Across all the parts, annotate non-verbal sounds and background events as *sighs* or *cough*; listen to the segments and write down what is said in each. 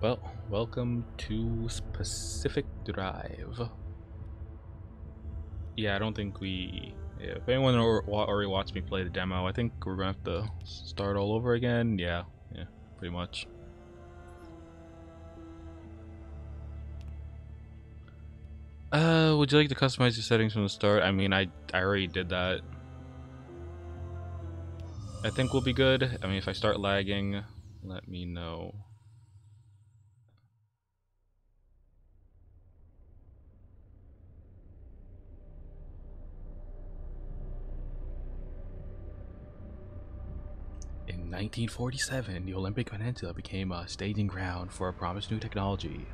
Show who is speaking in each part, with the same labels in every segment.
Speaker 1: Well, welcome to Pacific Drive. Yeah, I don't think we... Yeah, if anyone already watched me play the demo, I think we're gonna have to start all over again. Yeah, yeah, pretty much. Uh, would you like to customize your settings from the start? I mean, I, I already did that. I think we'll be good. I mean, if I start lagging, let me know. In 1947, the Olympic Peninsula became a staging ground for a promised new technology.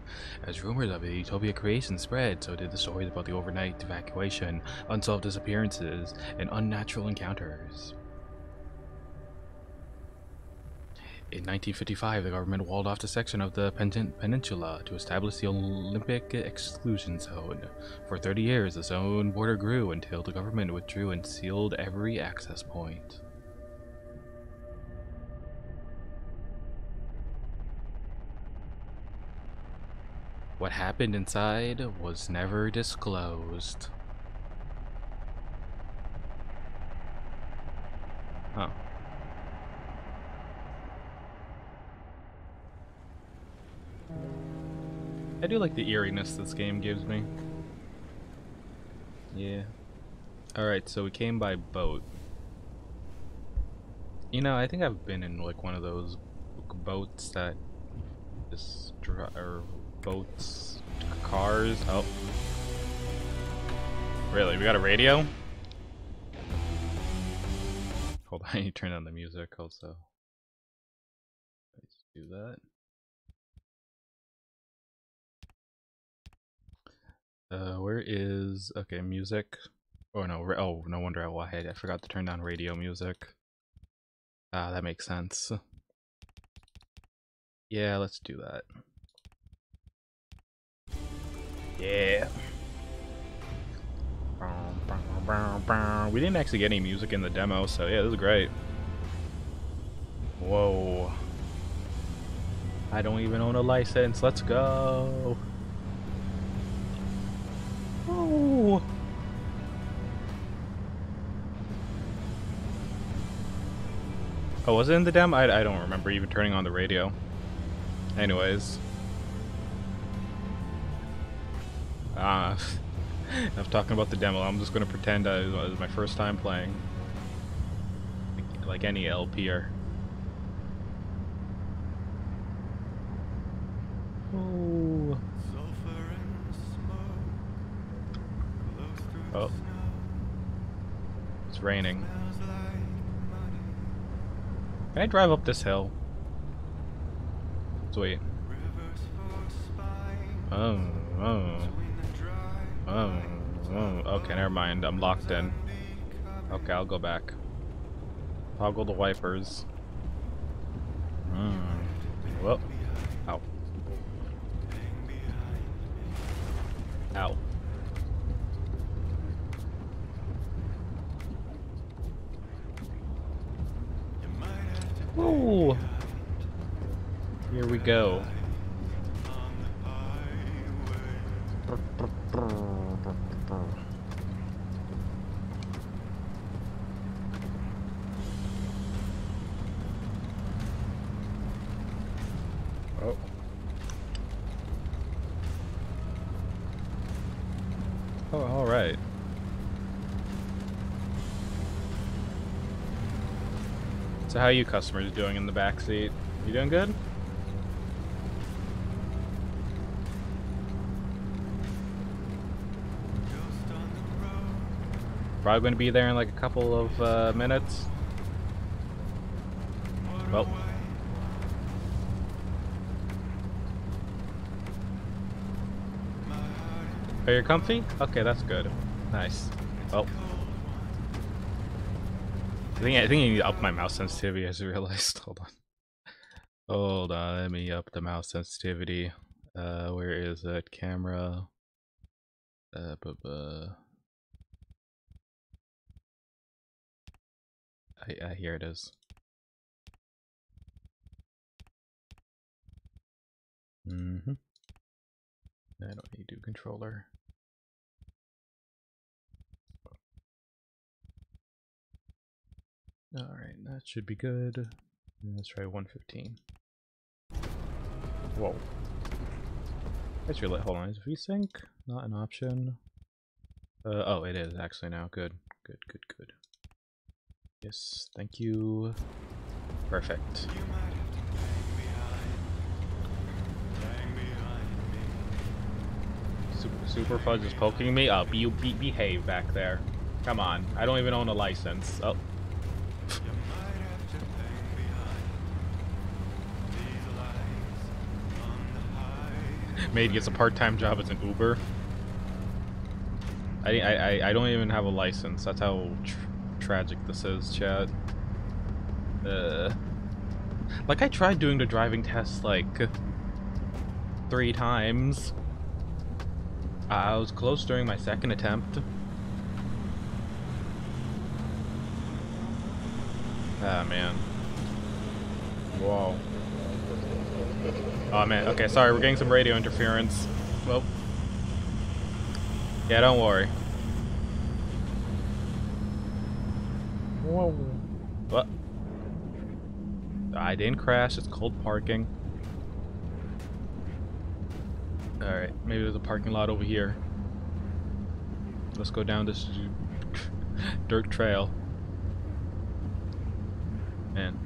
Speaker 1: As rumors of a utopia creation spread, so did the stories about the overnight evacuation, unsolved disappearances, and unnatural encounters. In 1955, the government walled off the section of the peninsula to establish the Olympic Exclusion Zone. For 30 years, the zone border grew until the government withdrew and sealed every access point. What happened inside was never disclosed. Huh. I do like the eeriness this game gives me. Yeah. Alright, so we came by boat. You know, I think I've been in like one of those boats that just or boats, cars. Oh. Really? We got a radio? Hold on, *laughs* you turn on the music also. Let's do that. Uh, where is okay music? Oh no! Oh, no wonder I I forgot to turn down radio music. Ah, that makes sense. Yeah, let's do that. Yeah. We didn't actually get any music in the demo, so yeah, this is great. Whoa. I don't even own a license. Let's go. Oh. Oh, was it in the demo? I, I don't remember even turning on the radio. Anyways. Ah, *laughs* enough talking about the demo. I'm just going to pretend it was my first time playing. Like, any LPer. Oh. Oh. It's raining. Can I drive up this hill? Sweet. Oh, oh. Oh, oh, okay, never mind. I'm locked in. Okay, I'll go back. Toggle the wipers. Hmm. Whoop. Ow. Ow. Ooh. Here we go. Oh. Oh, all right. So how are you customers doing in the back seat? You doing good? Probably going to be there in like a couple of uh, minutes. Well. Are you comfy? Okay, that's good. Nice. Well. I think I think I need to up my mouse sensitivity as I realized. *laughs* Hold on. Hold on, let me up the mouse sensitivity. Uh where is that camera? Uh, bu -bu. I, I here it is. Mm-hmm. I don't need to controller. Alright, that should be good. Let's try 115. Whoa. That's your hold on, is VSync not an option? Uh, oh, it is actually now. Good, good, good, good. Yes, thank you. Perfect. Super, Super Fudge is poking me? up. you be, behave back there. Come on, I don't even own a license. Oh. Maid gets a part-time job as an Uber. I, I, I don't even have a license. That's how tr tragic this is, chat. Uh, like, I tried doing the driving test, like, three times. I was close during my second attempt. Ah, man. Whoa. Oh man, okay, sorry, we're getting some radio interference. Well. Yeah, don't worry. Whoa. What? I didn't crash, it's cold parking. Alright, maybe there's a parking lot over here. Let's go down this *laughs* dirt trail. Man,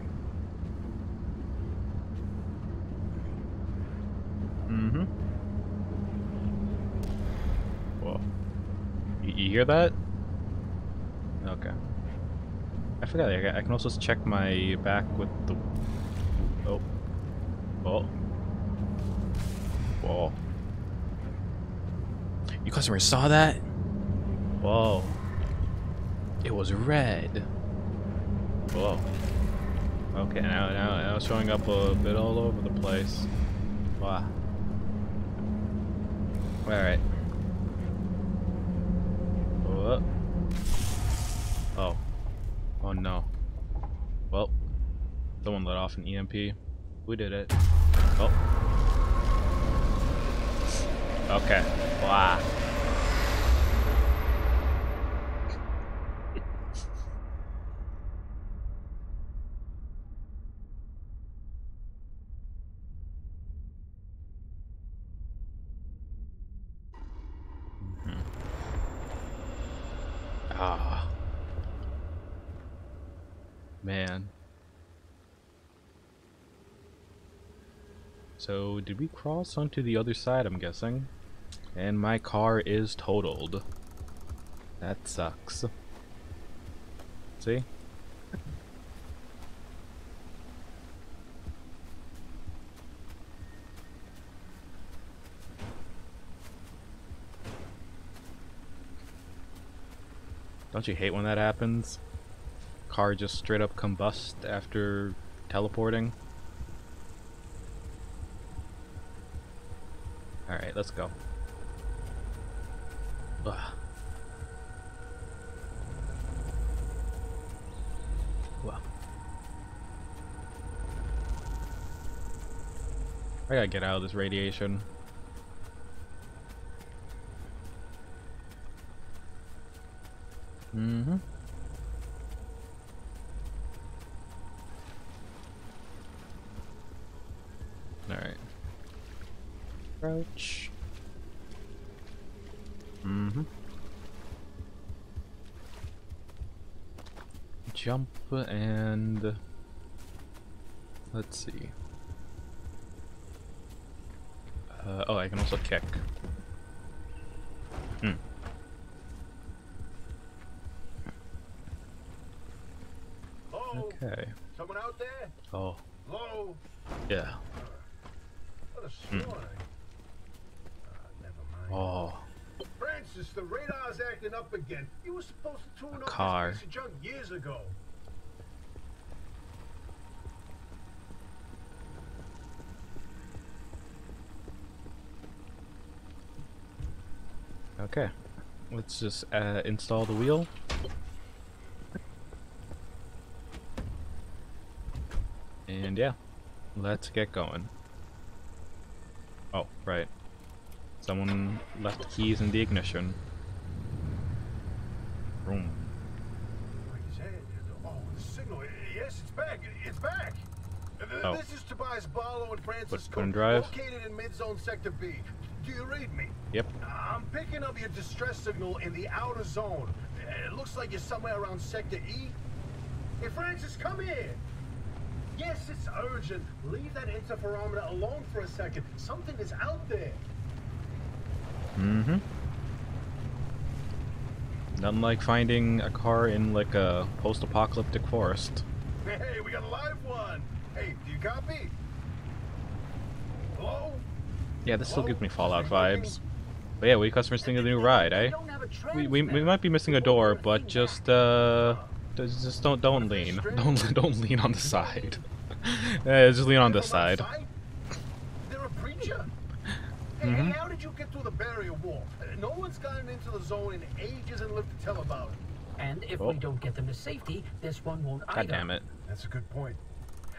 Speaker 1: Mm-hmm. Whoa. You, hear that? Okay. I forgot, I, can also check my back with the... Oh. Oh. Whoa. You customers saw that? Whoa. It was red. Whoa. Okay, now, now, now showing up a bit all over the place. Wow. Alright. Someone let off an EMP. We did it. Oh. Okay. Wow. Man. So, did we cross onto the other side, I'm guessing? And my car is totaled. That sucks. See? Don't you hate when that happens? car just straight up combust after teleporting. Alright, let's go. Ugh. Well. I gotta get out of this radiation. Mm-hmm. approach. Mm-hmm. Jump and let's see. Uh, oh, I can also kick. Hmm. Okay.
Speaker 2: Someone out there?
Speaker 1: Oh.
Speaker 2: Hello?
Speaker 1: Yeah.
Speaker 2: What a hmm.
Speaker 1: Oh.
Speaker 2: Francis, the radar's acting up again. You were supposed to tune
Speaker 1: a
Speaker 2: up
Speaker 1: car.
Speaker 2: this piece of junk years ago.
Speaker 1: Okay. Let's just uh, install the wheel. And yeah, let's get going. Oh, right. Someone left the keys in the ignition. Boom.
Speaker 2: Wait, is that- Oh, the signal. Yes, it's back. It's back.
Speaker 1: Oh.
Speaker 2: This is Tobias Barlow and
Speaker 1: couldn't drive?
Speaker 2: Located in mid-zone sector B. Do you read me?
Speaker 1: Yep.
Speaker 2: I'm picking up your distress signal in the outer zone. It looks like you're somewhere around sector E. Hey, Francis, come here. Yes, it's urgent. Leave that interferometer alone for a second. Something is out there.
Speaker 1: Mm-hmm. Nothing like finding a car in like a post-apocalyptic forest.
Speaker 2: Hey, we got a live one. Hey, do you copy? Hello?
Speaker 1: Yeah, this still gives me Fallout
Speaker 2: Is it working?
Speaker 1: vibes. But yeah, what do you customers think of the new ride, eh? We, we, we might be missing a door, but just uh, just don't don't lean, *laughs* don't don't lean on the side. *laughs* Eh, just lean on this side.
Speaker 2: They're a breacher. Hey,
Speaker 1: Mhm.
Speaker 2: hey, how did you get through the barrier wall? No one's gotten into the zone in ages and lived to tell about it.
Speaker 3: And if
Speaker 1: Oh.
Speaker 3: we don't get them to safety, this one won't either.
Speaker 1: God damn it!
Speaker 2: That's a good point.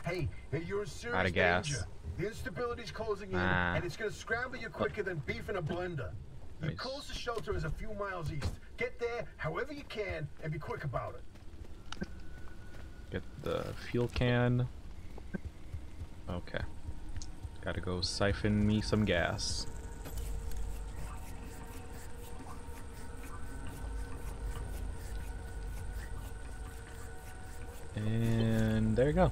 Speaker 2: Hey, hey you're in serious
Speaker 1: Outta gas.
Speaker 2: danger. The instability's closing in,
Speaker 1: Ah.
Speaker 2: and it's gonna scramble you quicker than beef in a blender. Your
Speaker 1: Nice.
Speaker 2: closest shelter is a few miles east. Get there however you can and be quick about it.
Speaker 1: Get the fuel can. Okay. Gotta go siphon me some gas. And there you go.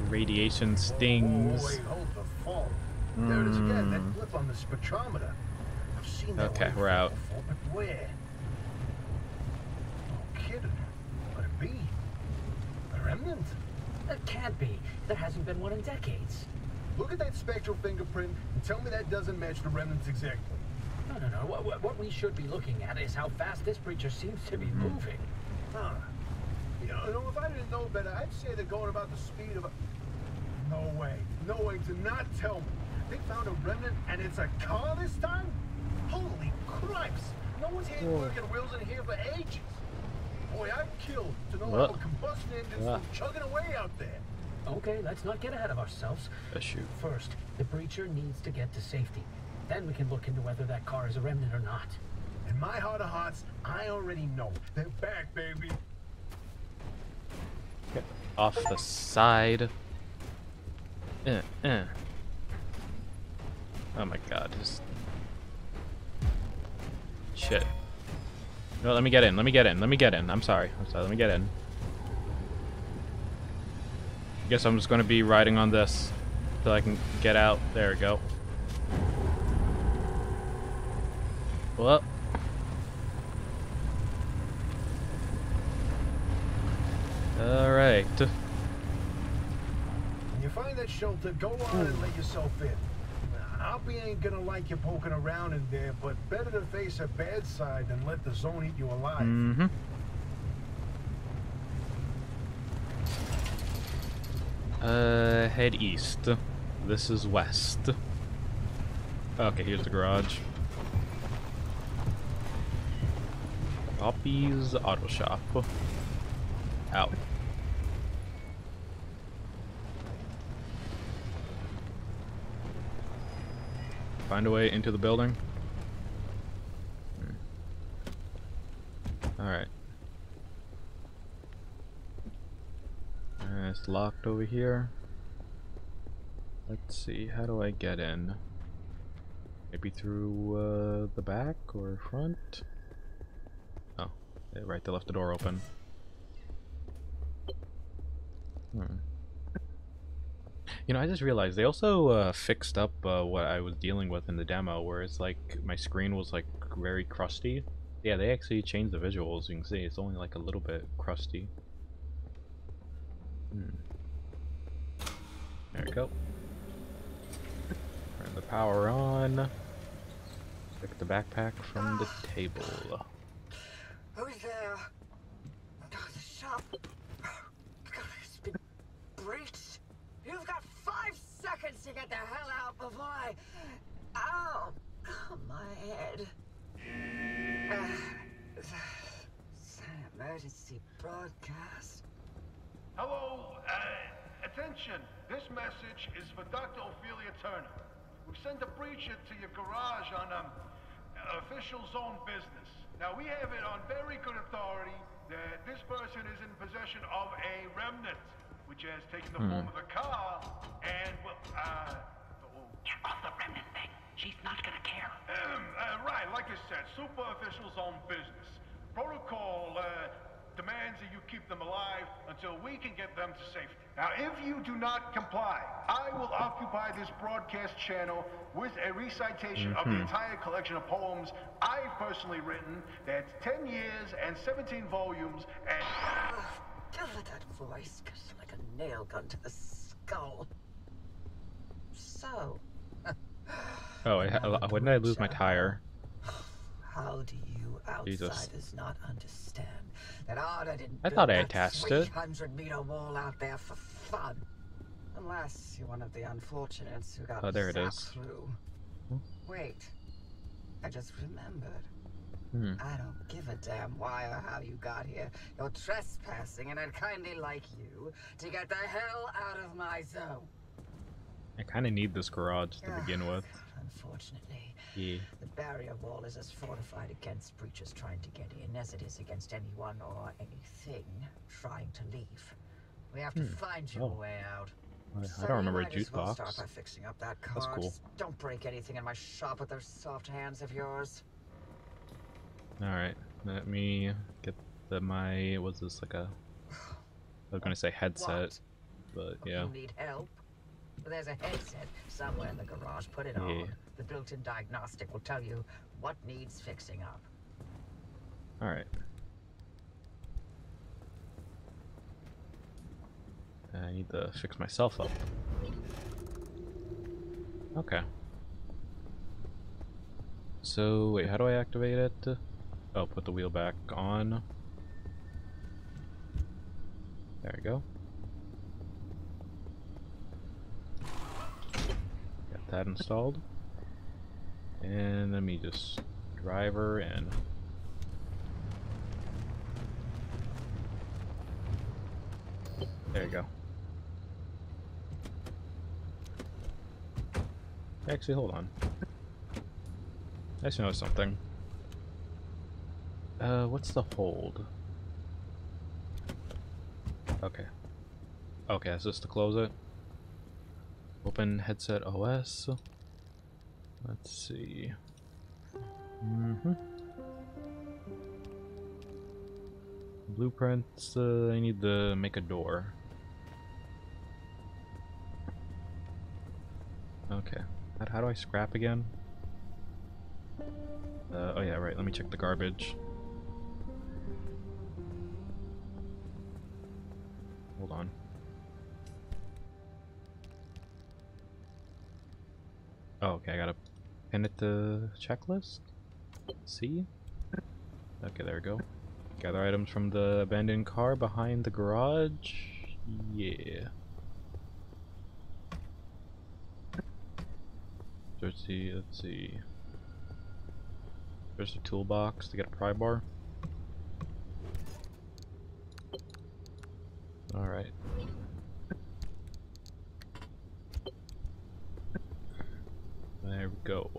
Speaker 2: I've seen
Speaker 1: Okay, we're out.
Speaker 2: but where? No kidding. Could it be? A remnant?
Speaker 3: It can't be. There hasn't been one in decades.
Speaker 2: Look at that spectral fingerprint and tell me that doesn't match the remnants exactly.
Speaker 3: No, no, no. What, what- we should be looking at is how fast this creature seems to be
Speaker 1: Mm-hmm.
Speaker 3: moving.
Speaker 2: Huh. You know, if I didn't know better, I'd say they're going about the speed of a... No way. No way. Do not tell me. They found a remnant and it's a car this time? Holy cripes! No one's had
Speaker 1: Whoa.
Speaker 2: working wheels in here for ages. Boy, I'd kill to know
Speaker 1: What?
Speaker 2: how a combustion engine's
Speaker 1: Ah.
Speaker 2: still chugging away out there.
Speaker 3: Okay, let's not get ahead of ourselves.
Speaker 1: Shoot.
Speaker 3: First, the breacher needs to get to safety. Then we can look into whether that car is a remnant or not.
Speaker 2: In my heart of hearts, I already know. They're back, baby.
Speaker 1: Get off the side. Eh, eh. Oh my god, just... Shit. No, let me get in, let me get in, let me get in. I'm sorry, I'm sorry, let me get in. I guess I'm just gonna be riding on this till I can get out. There we go. Well.
Speaker 2: When you find that shelter, go on and let yourself in. Oppy ain't gonna like you poking around in there, but better to face a bad side than let the zone eat you alive.
Speaker 1: Mm-hmm. Uh, head east. This is west. Okay, here's the garage. Oppy's Auto Shop. Out. Find a way into the building. Alright. Uh, it's locked over here. Let's see, how do I get in? Maybe through uh, the back or front? Oh, right, they left the door open. Hmm. You know, I just realized they also uh, fixed up uh, what I was dealing with in the demo, where it's like my screen was like very crusty. Yeah, they actually changed the visuals. You can see it's only like a little bit crusty. Hmm. There we go. Turn the power on. Pick the backpack from the table.
Speaker 4: Who's there? Oh, the shop. God, it's been breached. You've got five seconds to get the hell out before I. Ow! My head. Uh, emergency broadcast.
Speaker 2: Hello, uh, attention. This message is for Dr. Ophelia Turner. We've sent a breacher to your garage on um, official zone business. Now, we have it on very good authority that this person is in possession of a remnant, which has taken the form of a car and, well, uh, oh,
Speaker 3: Get off the remnant thing. She's not gonna care.
Speaker 2: um, uh, right, like I said, super official zone business. Protocol uh, demands that you keep them alive until we can get them to safety. Now, if you do not comply, I will occupy this broadcast channel with a recitation of the entire collection of poems I've personally written. That's 10 years and 17 volumes and...
Speaker 4: Don't that voice you like a nail gun to the skull. So, *laughs*
Speaker 1: Oh, I ha- uh, when did I lose my tire?
Speaker 4: how do you
Speaker 1: Jesus.
Speaker 4: outsiders not understand that Arda didn't
Speaker 1: I thought I attached it.
Speaker 4: 300 meter wall out there for fun? Unless you're one of the unfortunates who got
Speaker 1: Oh, there it is.
Speaker 4: through. Hmm? Wait, I just remembered.
Speaker 1: Hmm.
Speaker 4: I don't give a damn why or how you got here. You're trespassing, and I'd kindly like you to get the hell out of my zone.
Speaker 1: I kind of need this garage to begin
Speaker 4: Ah,
Speaker 1: with.
Speaker 4: Unfortunately,
Speaker 1: Yeah.
Speaker 4: the barrier wall is as fortified against breaches trying to get in as it is against anyone or anything trying to leave. We have to find you
Speaker 1: Oh.
Speaker 4: a way out.
Speaker 1: I,
Speaker 4: So
Speaker 1: I don't remember a jukebox.
Speaker 4: well start by fixing up that car.
Speaker 1: That's cool.
Speaker 4: Just don't break anything in my shop with those soft hands of yours.
Speaker 1: Alright, let me get the my was this like a I was gonna say headset,
Speaker 4: What?
Speaker 1: but yeah.
Speaker 4: You need help? There's a headset somewhere in the garage. Put it
Speaker 1: Yeah.
Speaker 4: on. The built-in diagnostic will tell you what needs fixing up.
Speaker 1: Alright. I need to fix myself up. Okay. So, wait, how do I activate it? Oh, put the wheel back on. There we go. Got that installed. And let me just driver and There you go. Actually, hold on. I just noticed something. Uh, what's the hold? Okay. Okay, is this to close it? Open headset OS. Let's see. Mm-hmm. Blueprints, uh, I need to make a door. Okay. How, how do I scrap again? Uh, oh yeah, right, let me check the garbage. Hold on. Oh, okay, I gotta pin it to checklist? See? Okay, there we go. Gather items from the abandoned car behind the garage. Yeah. Let's see, let's see. There's a toolbox to get a pry bar. Alright. There we go.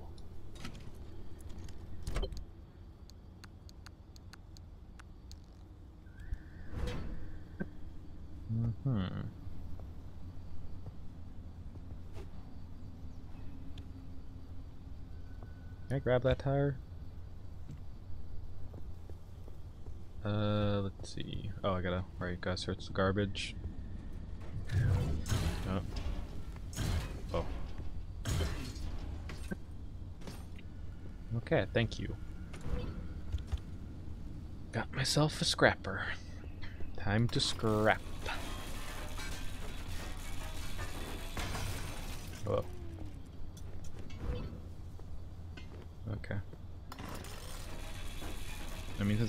Speaker 1: Hmm. Can I grab that tire? Uh, let's see. Oh, I gotta, right, gotta search the garbage. Oh. Oh. Okay, thank you. Got myself a scrapper. Time to scrap.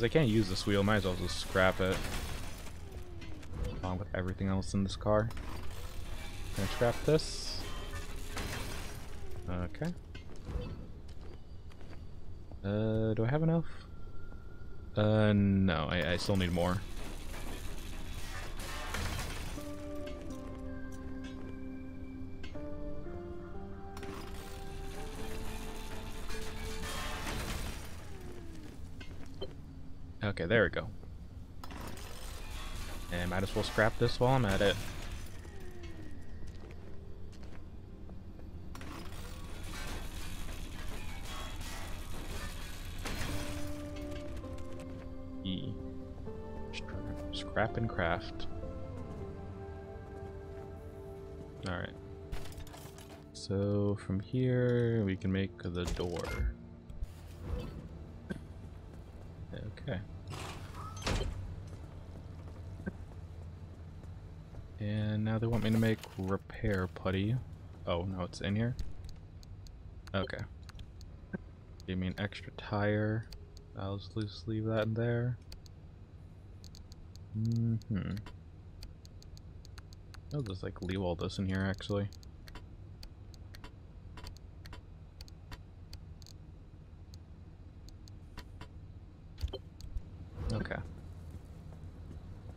Speaker 1: I can't use this wheel, might as well just scrap it. Along with everything else in this car. Can I scrap this? Okay. Uh, do I have enough? Uh, no, I, I still need more. Okay, there we go. And might as well scrap this while I'm at it. E. Scrap, and craft. Alright. So from here we can make the door. Okay. And now they want me to make repair putty. Oh, no, it's in here? Okay. Give me an extra tire. I'll just leave that in there. Mm hmm I'll just like leave all this in here actually. Okay.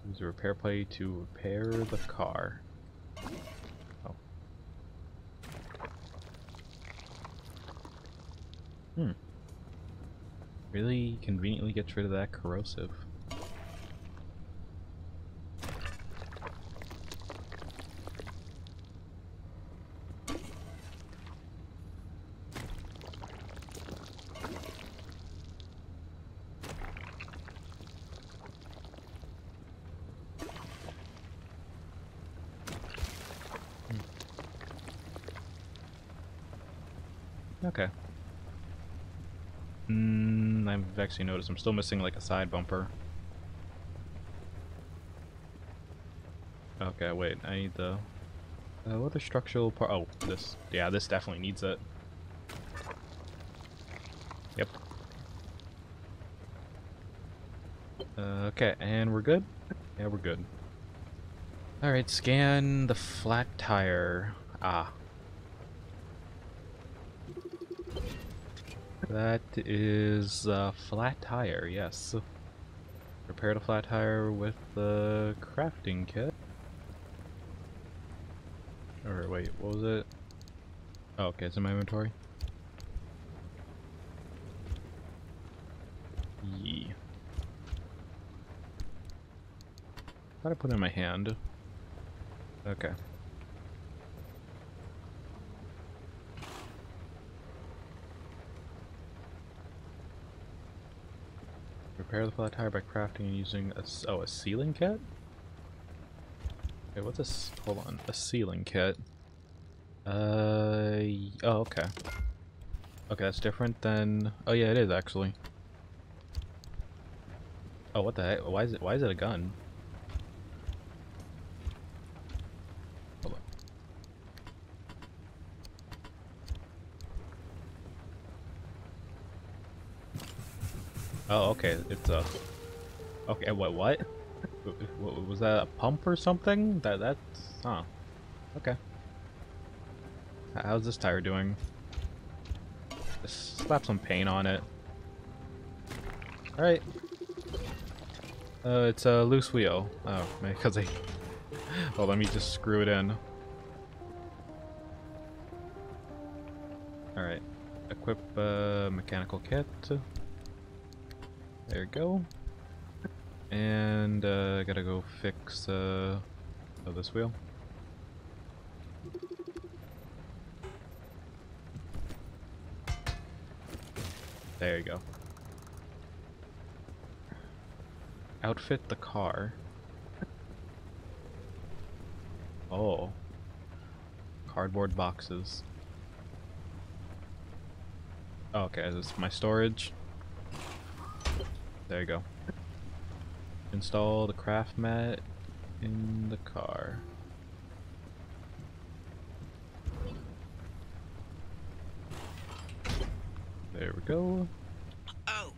Speaker 1: Use a repair play to repair the car. Oh. Hmm. Really conveniently gets rid of that corrosive. Okay. Actually noticed I'm still missing like a side bumper. Okay, wait, I need the... Uh, what other structural part? Oh, this. Yeah, this definitely needs it. Yep. Uh, okay, and we're good? Yeah, we're good. Alright, scan the flat tire. Ah, That is a flat tire, yes. Repair the flat tire with the crafting kit. Or wait, what was it? Oh, okay, it's in my inventory. Yee. Thought I put it in my hand. Okay. Repair the flat tire by crafting and using a, oh, a sealing kit? Wait, what's this? Hold on. A sealing kit. Uh, oh, okay. Okay, that's different than, oh yeah, it is actually. Oh, what the heck? Why is it, why is it a gun? Oh, okay, it's a... Okay, what, *laughs* what? Was that a pump or something? That, that's... Huh. Okay. How's this tire doing? Just slap some paint on it. Alright. Uh, it's a loose wheel. Oh, *laughs* because I... well, let me just screw it in. Alright. Equip uh, mechanical kit. There we go. And uh, I gotta go fix uh, oh, this wheel. There you go. Outfit the car. Oh. Cardboard boxes. Oh, okay, this is my storage. There you go. Install the craft mat in the car. There we go.
Speaker 4: Oh,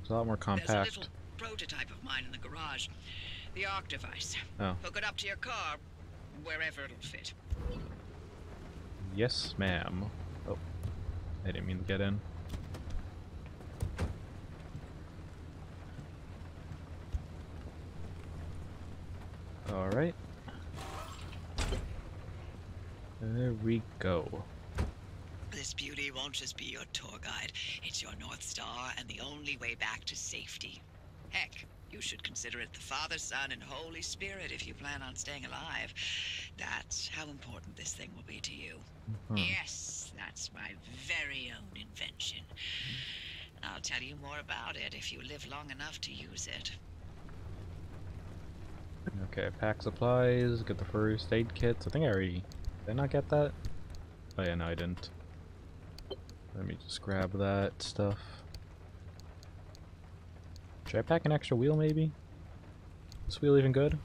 Speaker 1: It's a lot more compact.
Speaker 4: there's a little prototype of mine in the garage. The Arc device.
Speaker 1: Oh.
Speaker 4: Hook it up to your car, wherever it'll fit.
Speaker 1: Yes, ma'am. Oh, I didn't mean to get in. All right. There we go.
Speaker 4: This beauty won't just be your tour guide. It's your North Star and the only way back to safety. Heck, you should consider it the Father, Son, and Holy Spirit if you plan on staying alive. That's how important this thing will be to you.
Speaker 1: Hmm.
Speaker 4: Yes, that's my very own invention. I'll tell you more about it if you live long enough to use it.
Speaker 1: Okay, pack supplies, get the first aid kits. I think I already. Did I not get that? Oh, yeah, no, I didn't. Let me just grab that stuff. Should I pack an extra wheel, maybe? This wheel even good?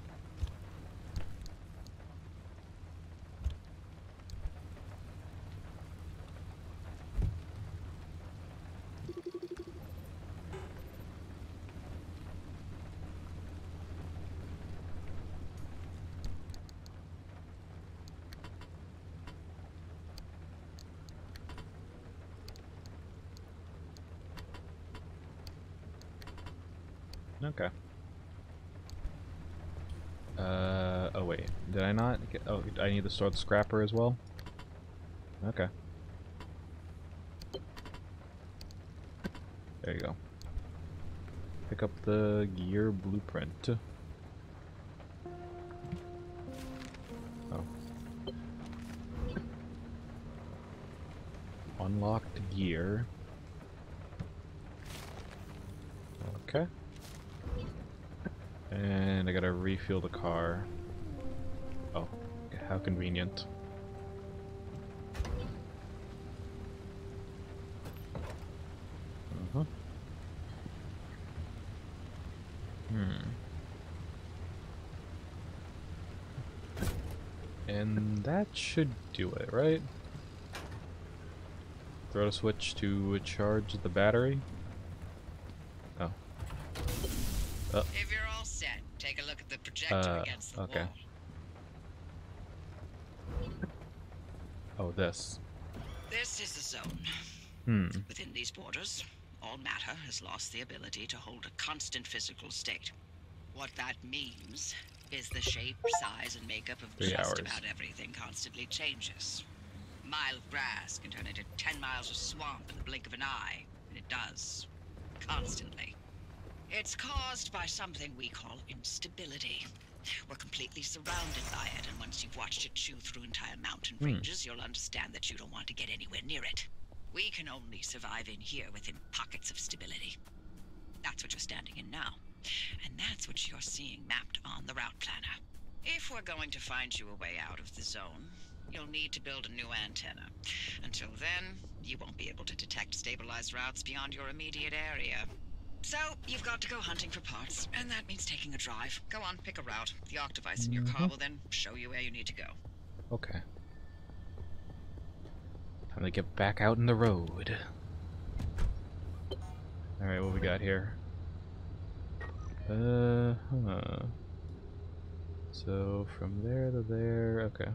Speaker 1: Okay. Uh, oh wait, did I not get, oh, I need to store the scrapper as well? Okay. There you go. Pick up the gear blueprint. Oh. Unlocked gear. Okay. And I gotta refuel the car. Convenient. Uh-huh. Hmm. And that should do it, right? Throw the switch to charge the battery. Oh. Oh.
Speaker 4: If you're all set, take a look at the projector
Speaker 1: Uh,
Speaker 4: against the
Speaker 1: okay.
Speaker 4: wall.
Speaker 1: This.
Speaker 4: This is the zone.
Speaker 1: Hmm.
Speaker 4: Within these borders, all matter has lost the ability to hold a constant physical state. What that means is the shape, size, and makeup of
Speaker 1: Three
Speaker 4: just
Speaker 1: hours.
Speaker 4: about everything constantly changes. A mile of grass can turn into 10 miles of swamp in the blink of an eye, and it does. Constantly. It's caused by something we call instability. We're completely surrounded by it, and once you've watched it chew through entire mountain
Speaker 1: Hmm.
Speaker 4: ranges, you'll understand that you don't want to get anywhere near it. We can only survive in here within pockets of stability. That's what you're standing in now. And that's what you're seeing mapped on the route planner. If we're going to find you a way out of the zone, you'll need to build a new antenna. Until then, you won't be able to detect stabilized routes beyond your immediate area. So, you've got to go hunting for parts, and that means taking a drive. Go on, pick a route. The arc device in your car
Speaker 1: Mhm.
Speaker 4: will then show you where you need to go.
Speaker 1: Okay. Time to get back out in the road. Alright, what we got here? Uh huh. So from there to there, okay.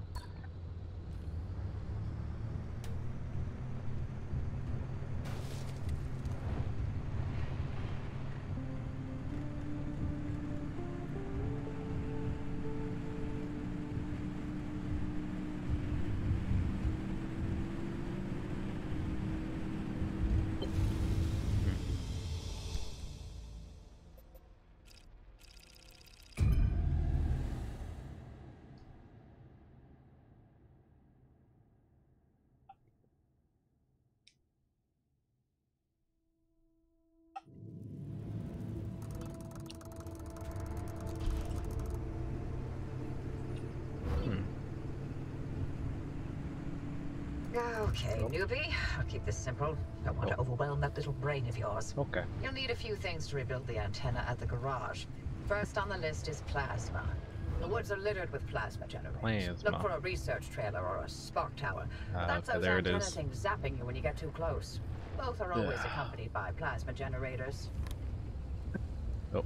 Speaker 5: Okay, newbie. I'll keep this simple. Don't want to
Speaker 1: Oh.
Speaker 5: overwhelm that little brain of yours.
Speaker 1: Okay.
Speaker 5: You'll need a few things to rebuild the antenna at the garage. First on the list is plasma. The woods are littered with plasma generators.
Speaker 1: Plasma.
Speaker 5: Look for a research trailer or a spark tower.
Speaker 1: Ah,
Speaker 5: That's
Speaker 1: okay,
Speaker 5: those
Speaker 1: there
Speaker 5: antenna things zapping you when you get too close. Both are always
Speaker 1: Ugh.
Speaker 5: accompanied by plasma generators.
Speaker 1: Oh,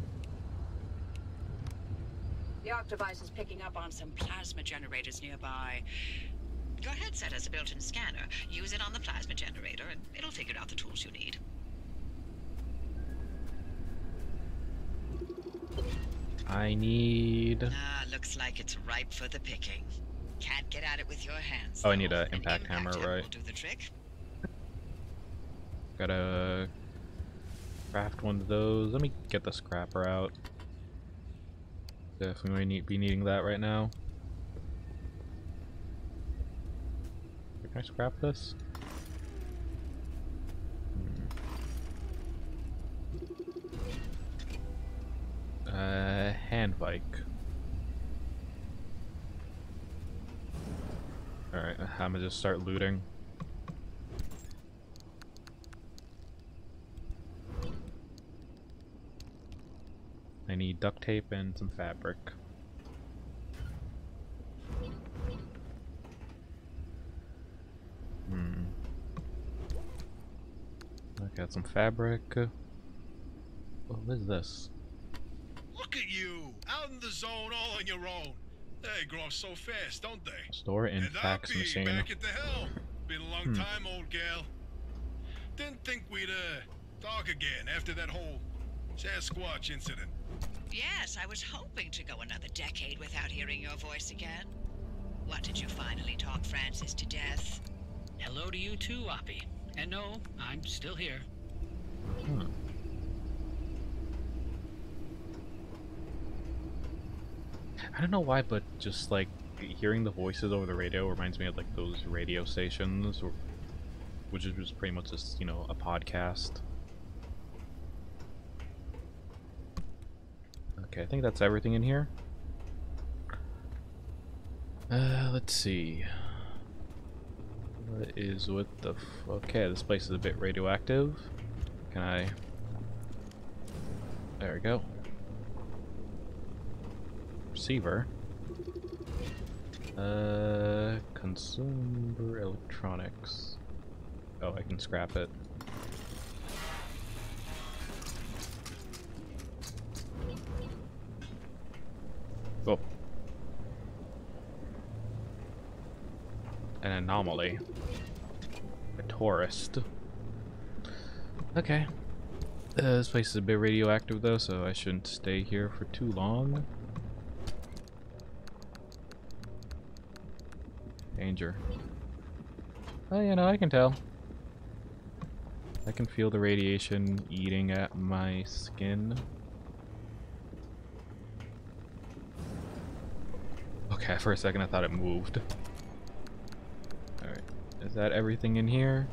Speaker 4: The ARC device is picking up on some plasma generators nearby. Your headset has a built-in scanner. Use it on the plasma generator, and it'll figure out the tools you need.
Speaker 1: I need.
Speaker 4: Ah, looks like it's ripe for the picking. Can't get at it with your hands.
Speaker 1: Oh, I need a
Speaker 4: An
Speaker 1: impact hammer, right.
Speaker 4: Do the trick.
Speaker 1: Gotta craft one of those. Let me get the scrapper out. Definitely need be needing that right now. Can I scrap this? Hmm. Uh, hand bike. Alright, I'm gonna just start looting. I need duct tape and some fabric. Hmm. I got some fabric. What is this?
Speaker 2: Look at you, out in the zone all on your own. They grow up so fast, don't they?
Speaker 1: Store in
Speaker 2: and
Speaker 1: fax
Speaker 2: I'll
Speaker 1: machine.
Speaker 2: back at the helm. Been a long
Speaker 1: Hmm.
Speaker 2: time, old gal. Didn't think we'd uh talk again after that whole Sasquatch incident.
Speaker 4: Yes, I was hoping to go another decade without hearing your voice again. What did you finally talk Francis to death?
Speaker 3: Hello to you too, Oppy. And no, I'm still here.
Speaker 1: Hmm. I don't know why, but just like hearing the voices over the radio reminds me of like those radio stations, or, which is just pretty much just you know a podcast. Okay, I think that's everything in here. Uh, let's see. What is with the? Okay, this place is a bit radioactive. Can I? There we go. Receiver. Uh, consumer electronics. Oh, I can scrap it. Oh. An anomaly. A tourist. Okay. Uh, this place is a bit radioactive though, so I shouldn't stay here for too long. Danger. Oh, you know, I can tell. I can feel the radiation eating at my skin. Okay, for a second I thought it moved. Is that everything in here?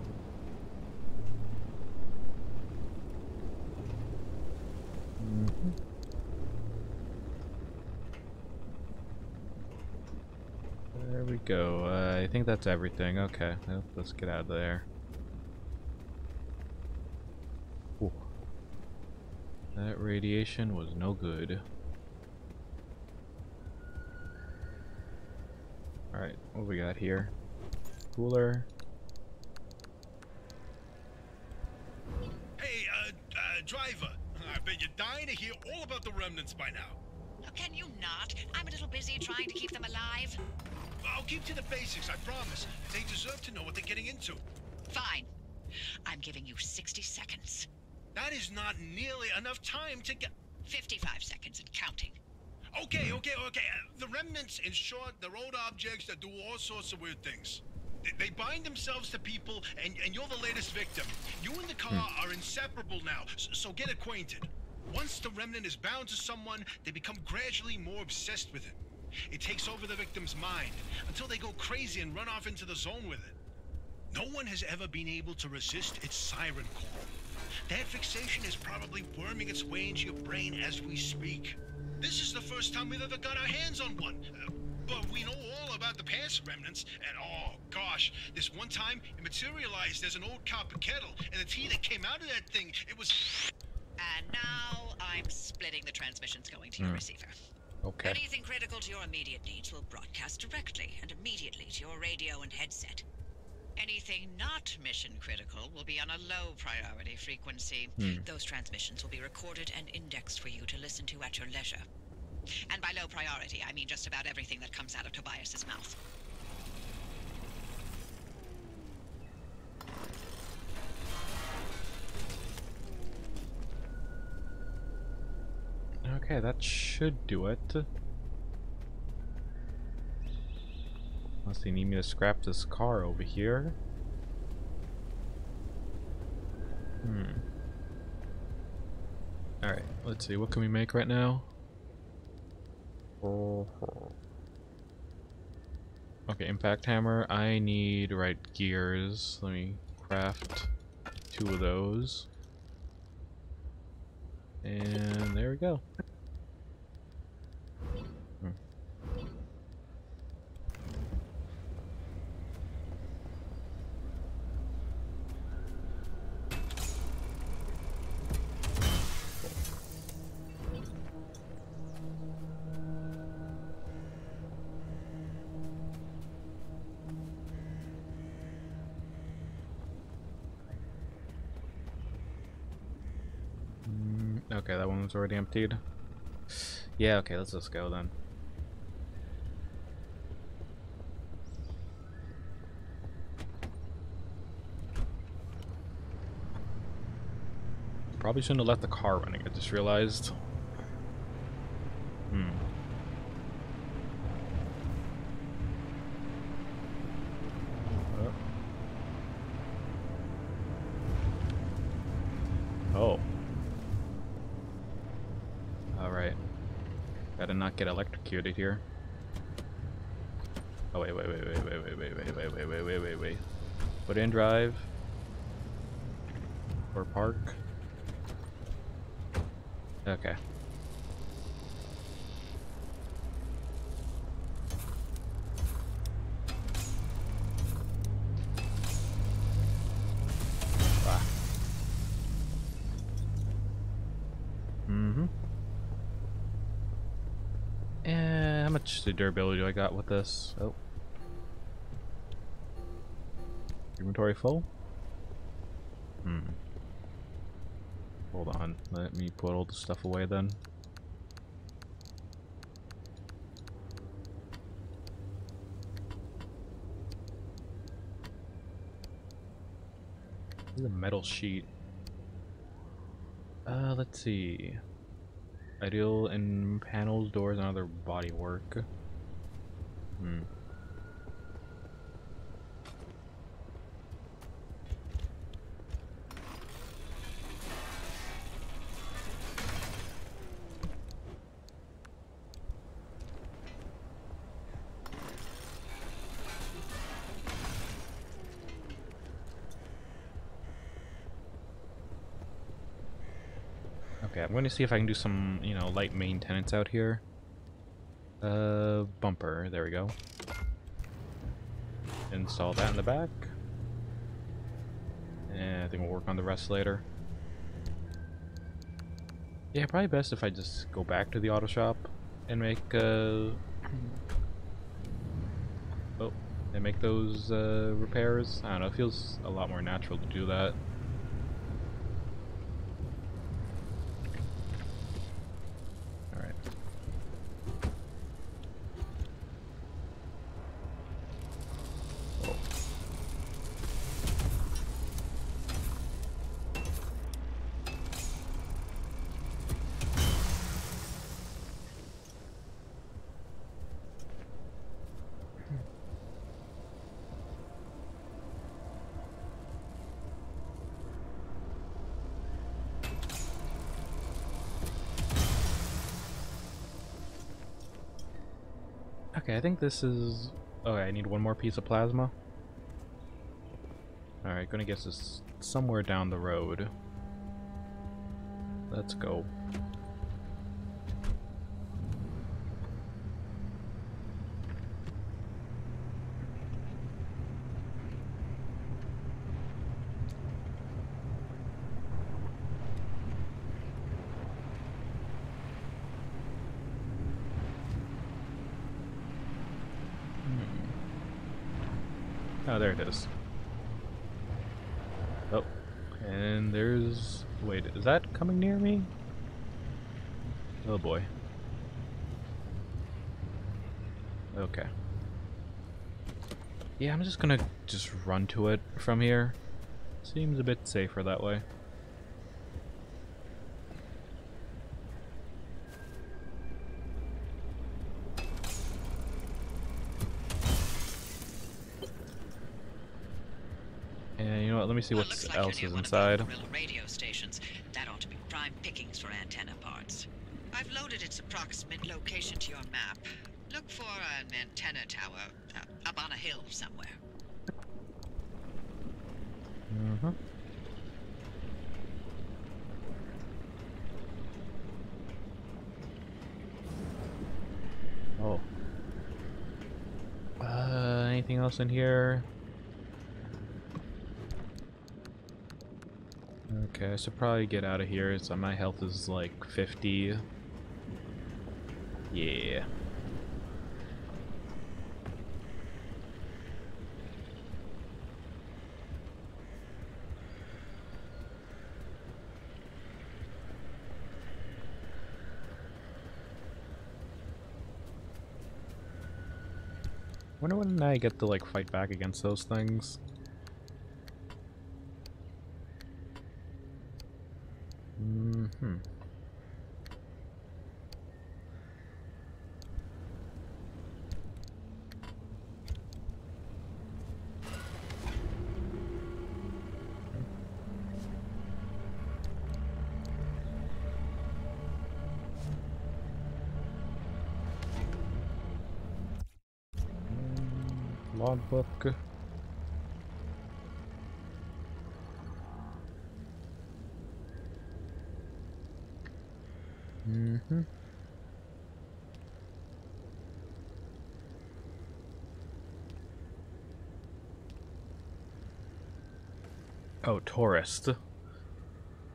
Speaker 1: Mhm. There we go. Uh, I think that's everything. Okay, let's get out of there. Ooh. That radiation was no good. Alright, what we got here? Cooler.
Speaker 2: Hey, uh, uh, driver. I bet you're dying to hear all about the remnants by now.
Speaker 4: Can you not? I'm a little busy trying to keep them alive.
Speaker 2: I'll keep to the basics, I promise. They deserve to know what they're getting into.
Speaker 4: Fine. I'm giving you 60 seconds.
Speaker 2: That is not nearly enough time to get.
Speaker 4: 55 seconds and counting.
Speaker 2: Okay, okay, okay. Uh, the remnants, in short, they're old objects that do all sorts of weird things. They, bind themselves to people, and, and you're the latest victim. You and the car are inseparable now, so, so get acquainted. Once the remnant is bound to someone, they become gradually more obsessed with it. It takes over the victim's mind until they go crazy and run off into the zone with it. No one has ever been able to resist its siren call. That fixation is probably worming its way into your brain as we speak. This is the first time we've ever got our hands on one. Uh, but we know all about the past remnants, and oh gosh, this one time it materialized as an old copper kettle, and the tea that came out of that thing, it was.
Speaker 4: And now I'm splitting the transmissions going to your
Speaker 1: Hmm.
Speaker 4: receiver.
Speaker 1: Okay.
Speaker 4: Anything critical to your immediate needs will broadcast directly and immediately to your radio and headset. Anything not mission critical will be on a low priority frequency.
Speaker 1: Hmm.
Speaker 4: Those transmissions will be recorded and indexed for you to listen to at your leisure. And by low priority, I mean just about everything that comes out of Tobias's mouth.
Speaker 1: Okay, that should do it. Unless they need me to scrap this car over here. Hmm. Alright, let's see, what can we make right now? Mm-hmm. Okay, impact hammer. I need right gears. Let me craft two of those. And there we go. Was already emptied. Yeah, okay, let's just go then. Probably shouldn't have left the car running, I just realized. Hmm. Uh. Oh. Alright. Gotta not get electrocuted here. Oh wait, wait, wait, wait, wait, wait, wait, wait, wait, wait, wait, wait, wait, wait. Put in drive. Or park. Okay. Durability do I got with this? Oh. Inventory full? Hmm. Hold on. Let me put all the stuff away then. This is a metal sheet. Uh, let's see. Ideal in panels, doors, and other body work. Hmm. Okay, I'm going to see if I can do some, you know, light maintenance out here. Uh, bumper, there we go. Install that in the back. And I think we'll work on the rest later. Yeah, probably best if I just go back to the auto shop and make, uh... Oh, and make those, uh, repairs. I don't know, it feels a lot more natural to do that. Alright. Okay, I think this is... Okay, I need one more piece of plasma. Alright, gonna guess this somewhere down the road. Let's go. Oh, there it is. Oh, and there's... Wait, is that coming near me? Oh boy. Okay. Yeah, I'm just gonna just run to it from here. Seems a bit safer that way. And you know what, let me see what
Speaker 4: looks like
Speaker 1: else
Speaker 4: you're
Speaker 1: is
Speaker 4: near one
Speaker 1: inside.
Speaker 4: the Guerrilla radio stations. That ought to be prime pickings for antenna parts. I've loaded its approximate location to your map. Look for an antenna tower uh, up on a hill somewhere.
Speaker 1: Uh-huh. Oh. Uh, anything else in here? Okay, I should probably get out of here. My health is like 50. Yeah. Wonder when I get to like fight back against those things. Hmm. Mm-hmm. Oh, tourist.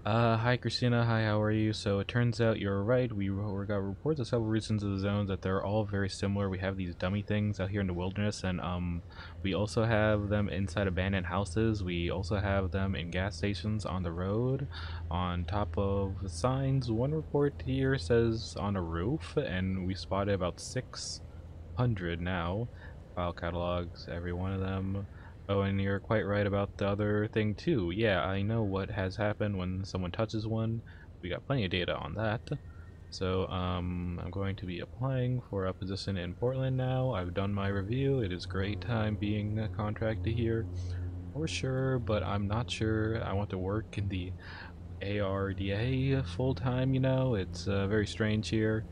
Speaker 1: Uh, hi Christina, hi, how are you? So it turns out you're right, we, got reports of several regions of the zones that they're all very similar. We have these dummy things out here in the wilderness, and um, we also have them inside abandoned houses. We also have them in gas stations on the road, on top of signs. One report here says on a roof, and we spotted about 600 now. File catalogs, every one of them. Oh, and you're quite right about the other thing too. Yeah, I know what has happened when someone touches one. We got plenty of data on that. So, um, I'm going to be applying for a position in Portland now. I've done my review. It is great time being a contractor here. For sure, but I'm not sure I want to work in the ARDA full time, you know? It's uh, very strange here.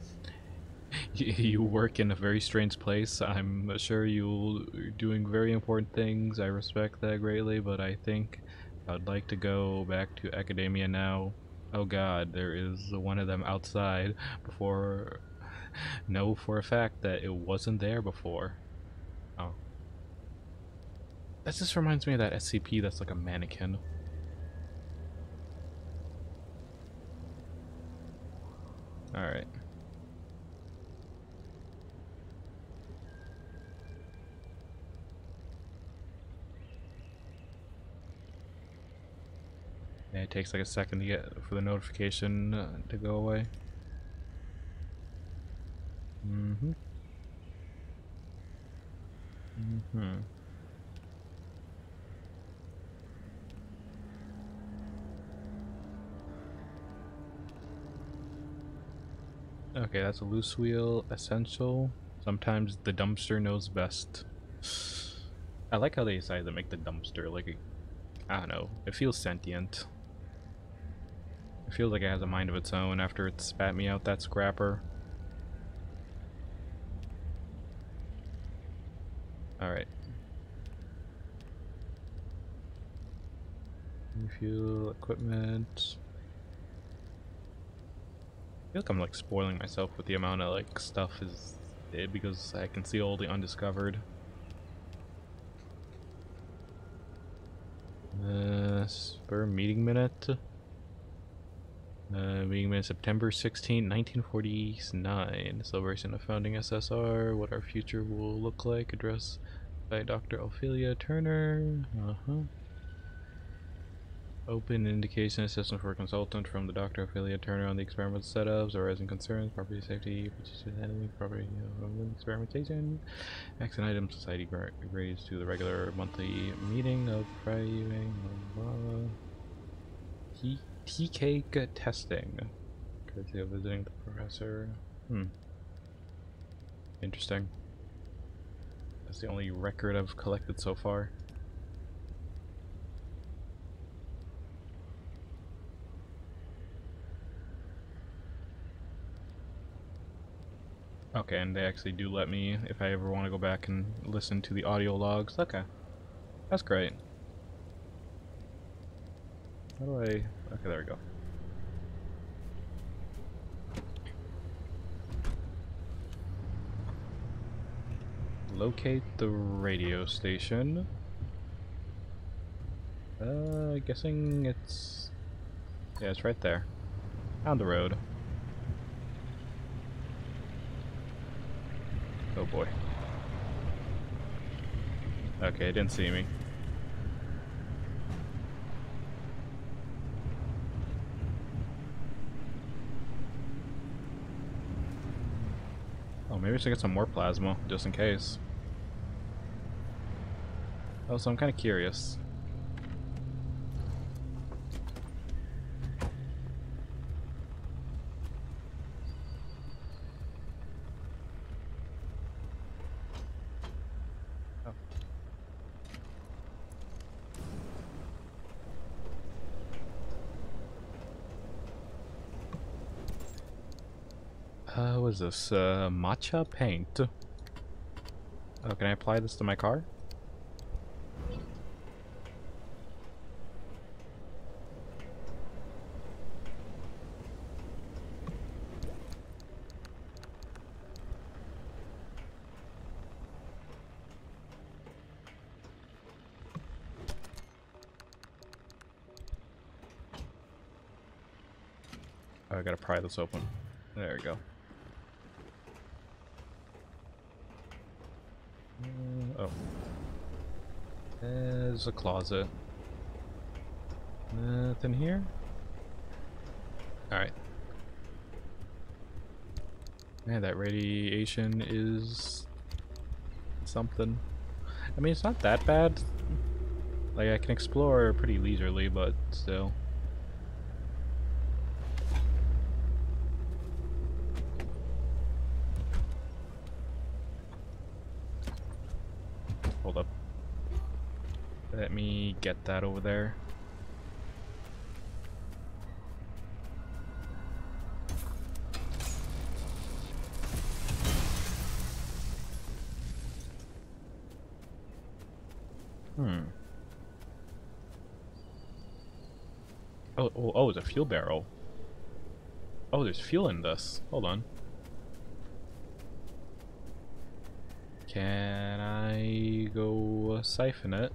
Speaker 1: *laughs* you work in a very strange place. I'm sure you're doing very important things. I respect that greatly, but I think I'd like to go back to academia now. Oh god, there is one of them outside before *laughs* know for a fact that it wasn't there before. Oh. That just reminds me of that SCP that's like a mannequin. Alright. Yeah, it takes like a second to get for the notification uh, to go away. Mm-hmm. Mm-hmm. Okay, that's a loose wheel essential. Sometimes the dumpster knows best. *sighs* I like how they decided to make the dumpster like I don't know, it feels sentient. It feels like it has a mind of its own after it spat me out that scrapper. Alright. Fuel, equipment. I feel like I'm like spoiling myself with the amount of like stuff is it because I can see all the undiscovered. Uh, spur meeting minute. Uh, meeting minute September 16, 1949. Celebration of founding SSR. What our future will look like. Address by Dr. Ophelia Turner. Uh-huh. Open indication assessment for a consultant from the Dr. Ophelia Turner on the experimental setups, arising concerns, property safety, handling, property uh, experimentation. Action item society agrees to the regular monthly meeting of reviewing T TK testing. Courtesy of visiting the professor. Hmm. Interesting. That's the only record I've collected so far. Okay, and they actually do let me if I ever want to go back and listen to the audio logs. Okay. That's great. How do I... Okay, there we go. Locate the radio station. Uh, guessing it's... Yeah, it's right there. On the road. Oh boy. Okay, it didn't see me. Maybe I should get some more plasma, just in case. Oh, so I'm kind of curious. This? Uh, matcha paint. Oh, can I apply this to my car? I gotta pry this open. There we go. Uh, oh. There's a closet. Nothing here? Alright. Man, that radiation is something. I mean, it's not that bad. Like, I can explore pretty leisurely, but still. Hold up. Let me get that over there. Hmm. Oh, oh, oh, it's a fuel barrel. Oh, there's fuel in this. Hold on. Can I go siphon it?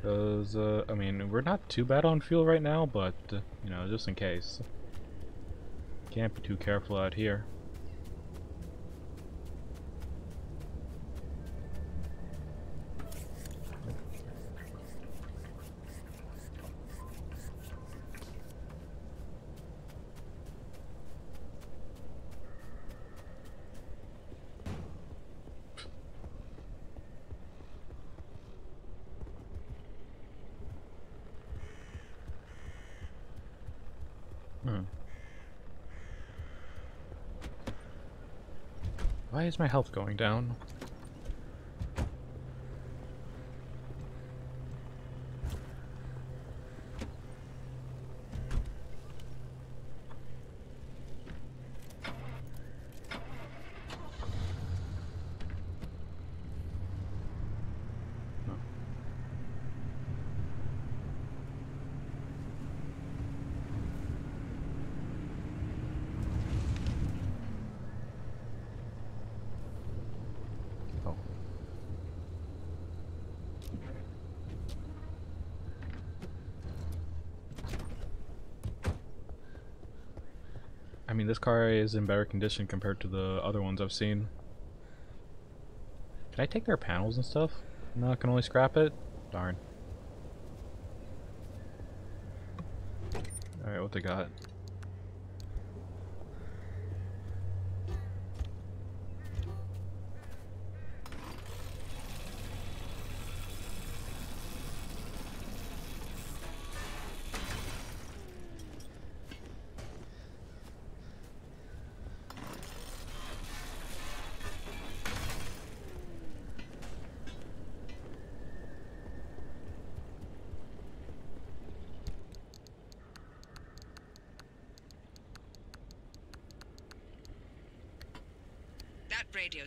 Speaker 1: Because, uh, I mean, we're not too bad on fuel right now, but, uh, you know, just in case. Can't be too careful out here. Hmm. Why is my health going down? Car is in better condition compared to the other ones I've seen. Can I take their panels and stuff? No, I can only scrap it? Darn. Alright, what they got?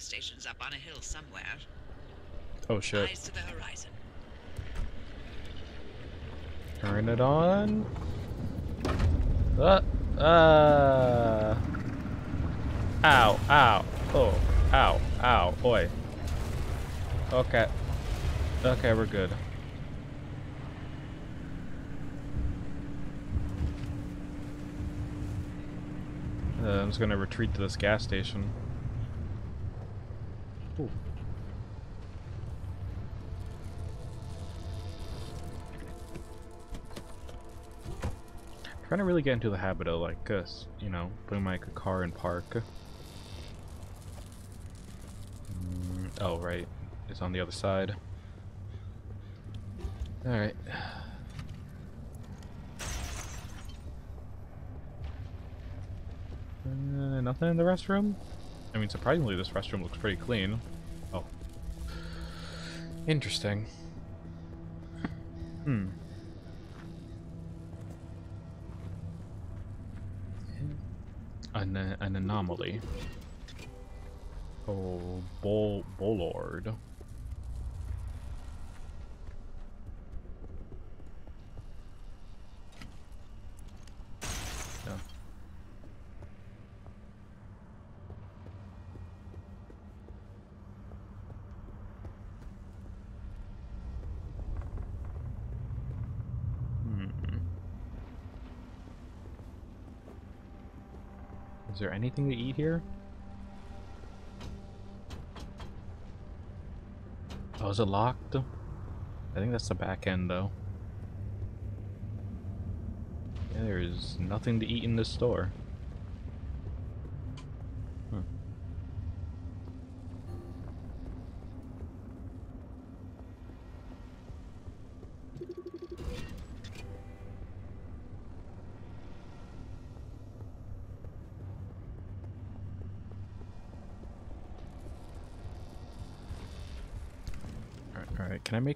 Speaker 4: Station's up on a hill somewhere.
Speaker 1: Oh shit.
Speaker 4: Eyes to the horizon.
Speaker 1: Turn it on. Uh, uh. Ow, ow, oh, ow, ow, oi. Okay. Okay, we're good. Uh, I'm just gonna retreat to this gas station. Trying to really get into the habit of like us, you know, putting my car in park. Mm, oh right, it's on the other side. All right. Uh, nothing in the restroom. I mean, surprisingly, this restroom looks pretty clean. Oh, interesting. Hmm. An, an anomaly. Oh, Bol Bolord. No. Hmm. Is anything to eat here? Oh, is it locked? I think that's the back end, though. Yeah, there is nothing to eat in this store.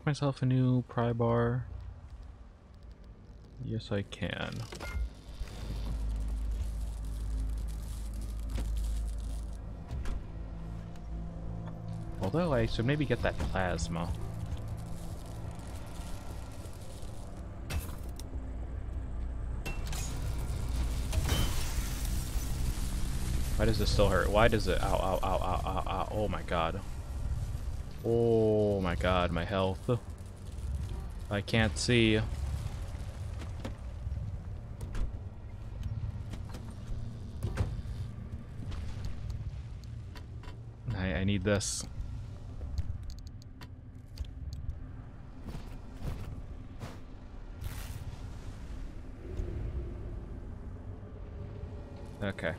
Speaker 1: Myself a new pry bar? Yes, I can. Although I should maybe get that plasma. Why does this still hurt? Why does it? Ow, ow, ow, ow, ow, ow. Oh my god. Oh my god, my health. I can't see. I, I need this. Okay.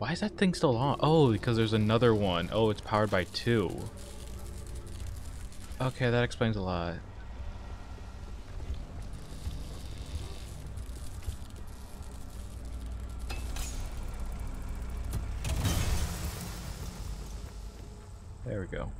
Speaker 1: Why is that thing still on? Oh, because there's another one. Oh, it's powered by two. Okay, that explains a lot. There we go.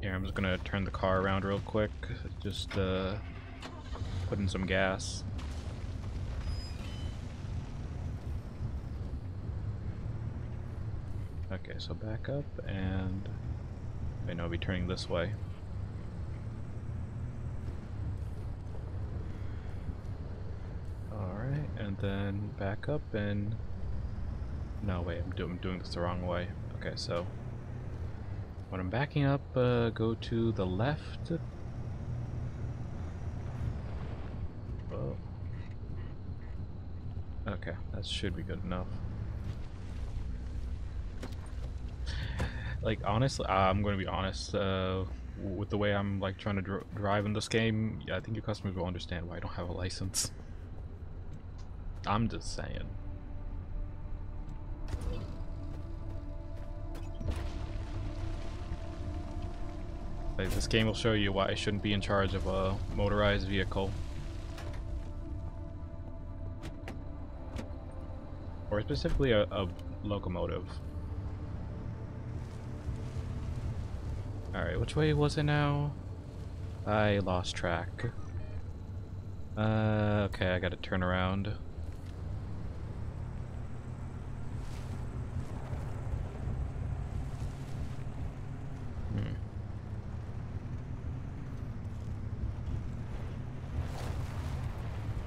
Speaker 1: Here, I'm just gonna turn the car around real quick. Just uh, put in some gas. Okay, so back up and... I know I'll be turning this way. Alright, and then back up and... No, wait, I'm, do I'm doing this the wrong way. Okay, so... When I'm backing up, uh, go to the left. Oh. Okay, that should be good enough. Like, honestly, I'm going to be honest, uh, with the way I'm, like, trying to dr drive in this game, yeah, I think your customers will understand why I don't have a license. I'm just saying. Like, this game will show you why I shouldn't be in charge of a motorized vehicle. Specifically a, a locomotive. Alright, which way was it now? I lost track. Uh, okay, I gotta turn around. Hmm.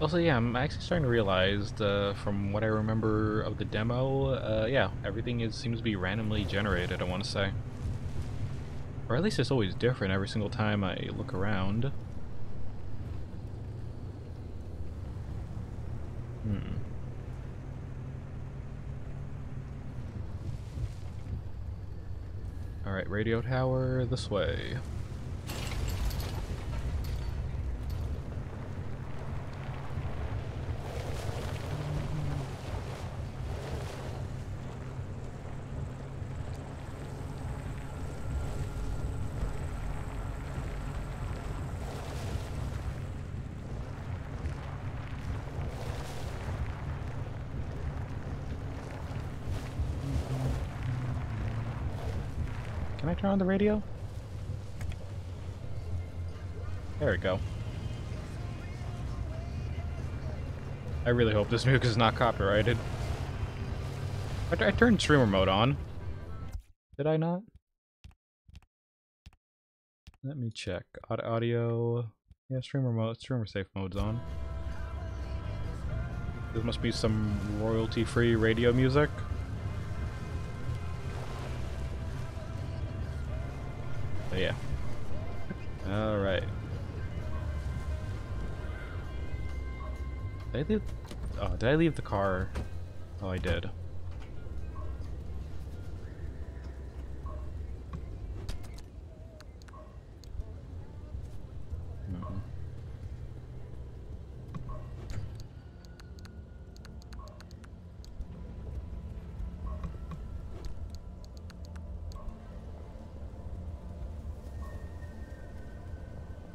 Speaker 1: Also, yeah, I'm actually starting to realize, uh, from what I remember of the demo, uh, yeah, everything is seems to be randomly generated, I want to say. Or at least it's always different every single time I look around. Hmm. Alright, radio tower this way. Can I turn on the radio? There we go. I really hope this music is not copyrighted. I, I turned streamer mode on. Did I not? Let me check. Aud audio. Yeah, streamer mode. Streamer safe mode's on. This must be some royalty-free radio music. But yeah. Alright. Did I leave oh, did I leave the car? Oh I did. Hmm.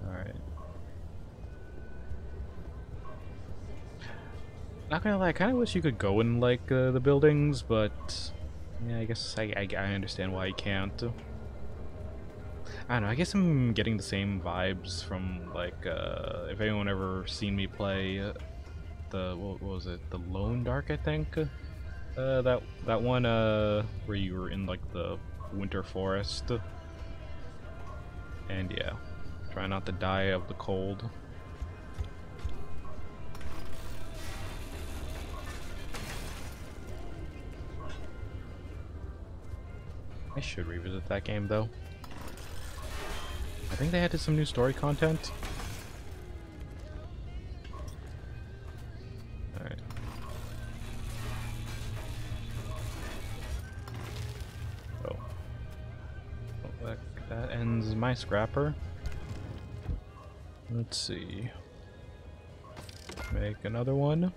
Speaker 1: Alright. Not gonna lie, I kinda wish you could go in, like, uh, the buildings, but... Yeah, I guess I, I, I understand why you can't. I don't know, I guess I'm getting the same vibes from, like, uh, if anyone ever seen me play uh, the, what was it, the Long Dark, I think? Uh, that, that one, uh, where you were in, like, the winter forest. And yeah, try not to die of the cold. I should revisit that game though. I think they added some new story content. Alright. Oh. oh that, that ends my scrapper. Let's see. Make another one.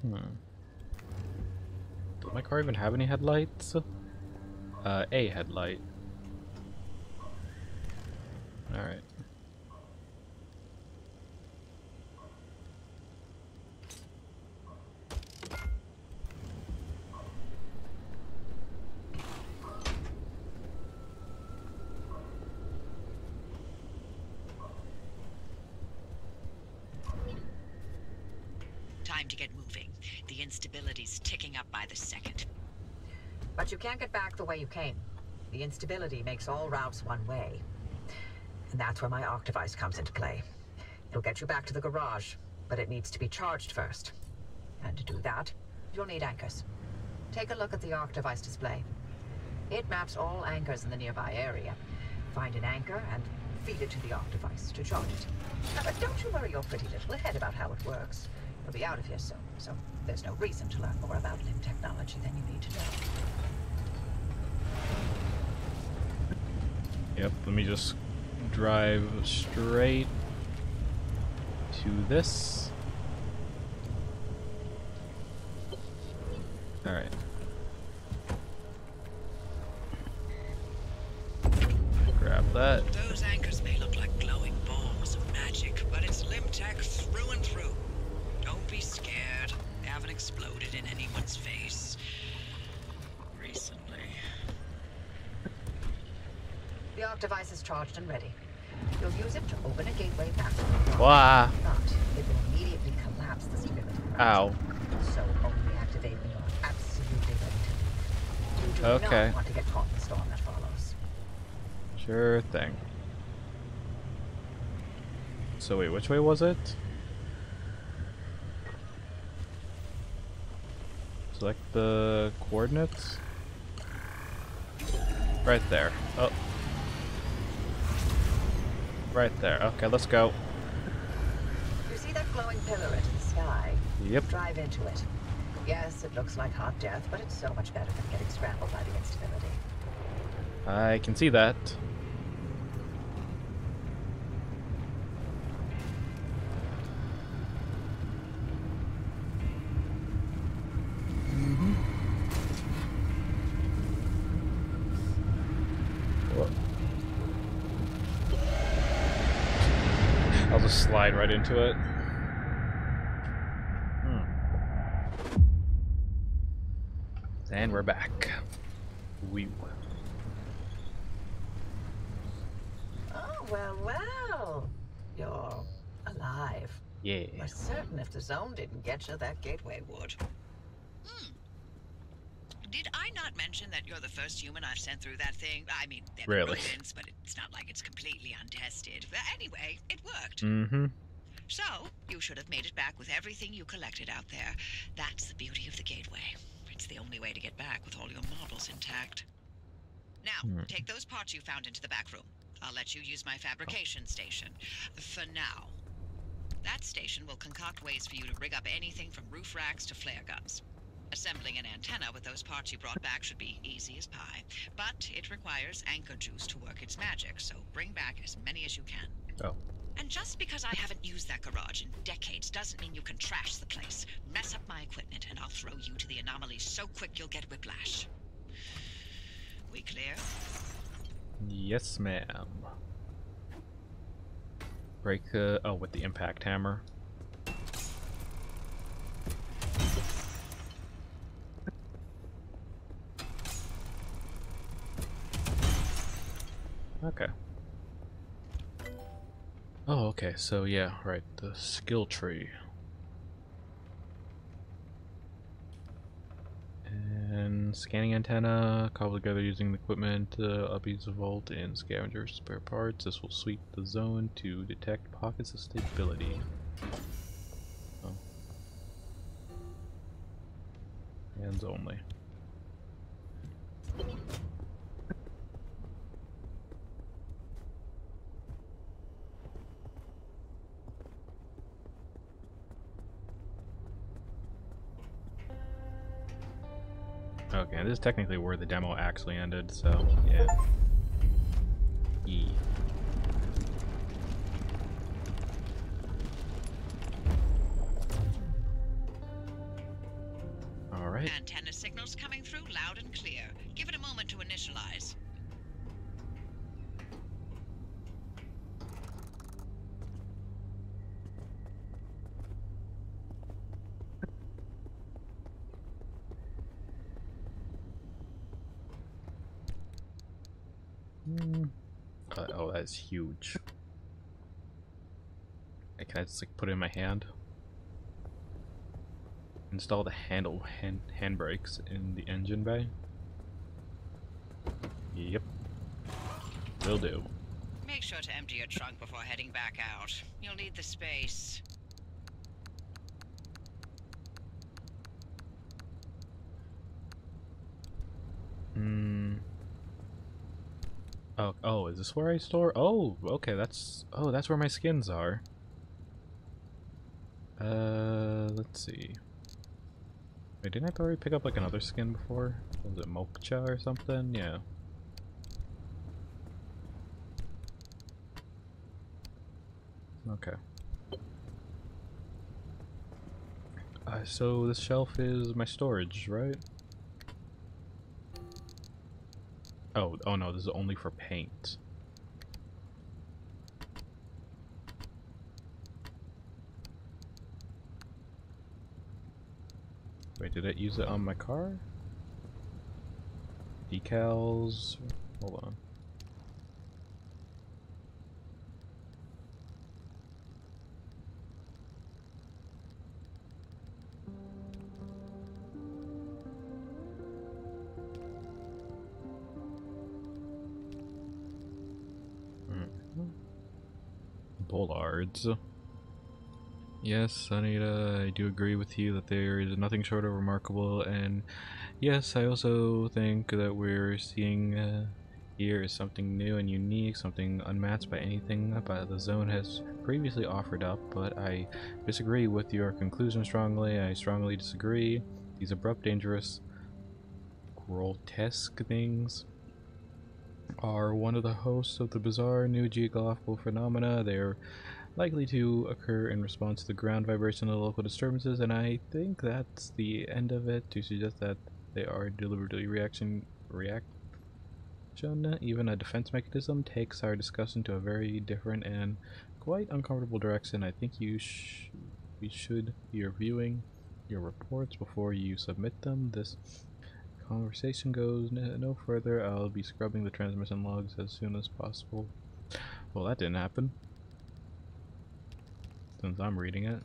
Speaker 1: Hmm. Does my car even have any headlights? Uh, a headlight. Alright.
Speaker 4: time to get moving. The instability's ticking up by the second.
Speaker 5: But you can't get back the way you came. The instability makes all routes one way. And that's where my Octavice comes into play. It'll get you back to the garage, but it needs to be charged first. And to do that, you'll need anchors. Take a look at the Octavice display. It maps all anchors in the nearby area. Find an anchor and feed it to the Octavice to charge it. Now, but don't you worry your pretty little head about how it works. You'll be out of here soon, so there's no reason to learn more about LIM technology than you need to know.
Speaker 1: Yep, let me just drive straight to this. Alright. Thing. So wait, which way was it? Select the coordinates. Right there. Oh. Right there. Okay, let's go.
Speaker 5: You see that glowing pillar into the sky?
Speaker 1: Yep.
Speaker 5: Drive into it. Yes, it looks like hot death, but it's so much better than getting scrambled by the instability.
Speaker 1: I can see that. Whoa. I'll just slide right into it. Hmm. And we're back. We
Speaker 5: Oh, well, well. You're alive.
Speaker 1: yeah.
Speaker 5: We're certain if the zone didn't get you, that gateway would.
Speaker 4: Did I not mention that you're the first human I've sent through that thing? I mean, there
Speaker 1: Really?
Speaker 4: rodents, but it's not like it's completely untested. But anyway, it worked.
Speaker 1: Mm-hmm.
Speaker 4: So, you should have made it back with everything you collected out there. That's the beauty of the gateway. It's the only way to get back with all your models intact. Now,
Speaker 1: Hmm.
Speaker 4: take those parts you found into the back room. I'll let you use my fabrication station. For now. That station will concoct ways for you to rig up anything from roof racks to flare guns. Assembling an antenna with those parts you brought back should be easy as pie, but it requires anchor juice to work its magic, so bring back as many as you can.
Speaker 1: Oh.
Speaker 4: And just because I haven't used that garage in decades doesn't mean you can trash the place. Mess up my equipment, and I'll throw you to the anomalies so quick you'll get whiplash. We clear?
Speaker 1: Yes, ma'am. Break the oh with the impact hammer. Okay. Oh, okay. So yeah, right. The skill tree. And scanning antenna, cobble together using the equipment, uh, Oppy's vault and scavenger spare parts. This will sweep the zone to detect pockets of stability. Oh. Hands only. Okay, this is technically where the demo actually ended, so yeah. E. Alright.
Speaker 4: Antenna signals coming through loud and clear. Give it a moment to initialize.
Speaker 1: Mm. Uh, oh, that's huge. Hey, Can I just like put it in my hand? Install the handle hand handbrakes in the engine bay. Yep. Will do.
Speaker 4: Make sure to empty your trunk before heading back out. You'll need the space.
Speaker 1: Hmm. Oh, oh, is this where I store? Oh, okay, that's oh, that's where my skins are. Uh, let's see. Wait, didn't I already pick up like another skin before? Was it Mokcha or something? Yeah. Okay. Uh, so this shelf is my storage, right? Oh, oh no, this is only for paint. Did it use it on my car? Decals. Hold on. Mhm. Bollards. Yes, Anita, I do agree with you that there is nothing short of remarkable, and yes, I also think that we're seeing uh, here is something new and unique, something unmatched by anything that the zone has previously offered up, but I disagree with your conclusion strongly. I strongly disagree. These abrupt, dangerous, grotesque things are one of the hosts of the bizarre new geographical phenomena. They're likely to occur in response to the ground vibration of local disturbances, and I think that's the end of it to suggest that they are deliberately reaction reaction. Even a defense mechanism takes our discussion to a very different and quite uncomfortable direction. I think you sh we should be reviewing your reports before you submit them. This conversation goes no further. I'll be scrubbing the transmission logs as soon as possible. Well, that didn't happen since I'm reading it.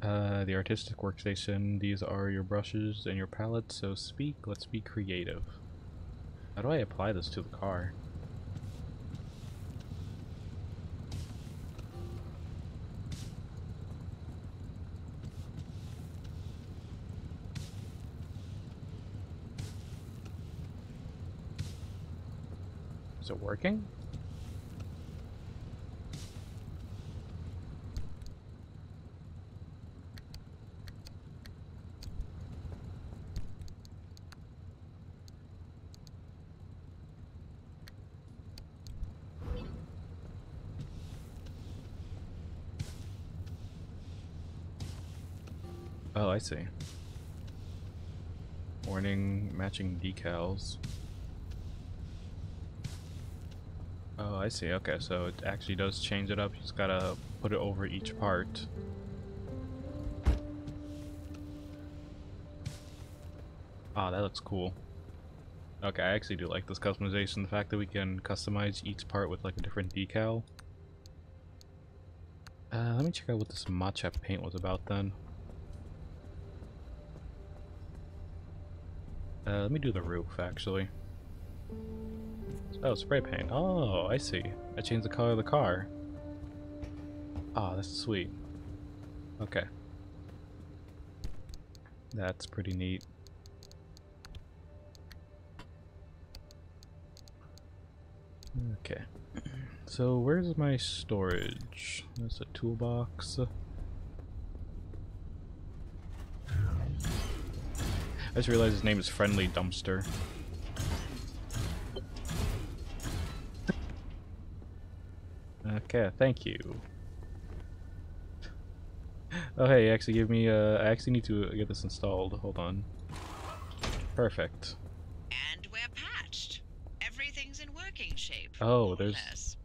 Speaker 1: Uh, the artistic workstation, these are your brushes and your palettes, so speak, let's be creative. How do I apply this to the car? Is it working? Oh, I see. Warning matching decals. Oh, I see. Okay, so it actually does change it up. You just gotta put it over each part. Ah, that looks cool. Okay, I actually do like this customization. The fact that we can customize each part with like a different decal. Uh, let me check out what this matcha paint was about then. Uh, let me do the roof, actually. Oh, spray paint. Oh, I see. I changed the color of the car. Ah, oh, that's sweet. Okay. That's pretty neat. Okay. So where's my storage? That's a toolbox. I just realized his name is Friendly Dumpster. Okay, thank you. Oh hey, actually give me, uh, I actually need to get this installed. Hold on. Perfect.
Speaker 4: And we're patched. Everything's in working shape.
Speaker 1: Oh, there's...
Speaker 4: Less.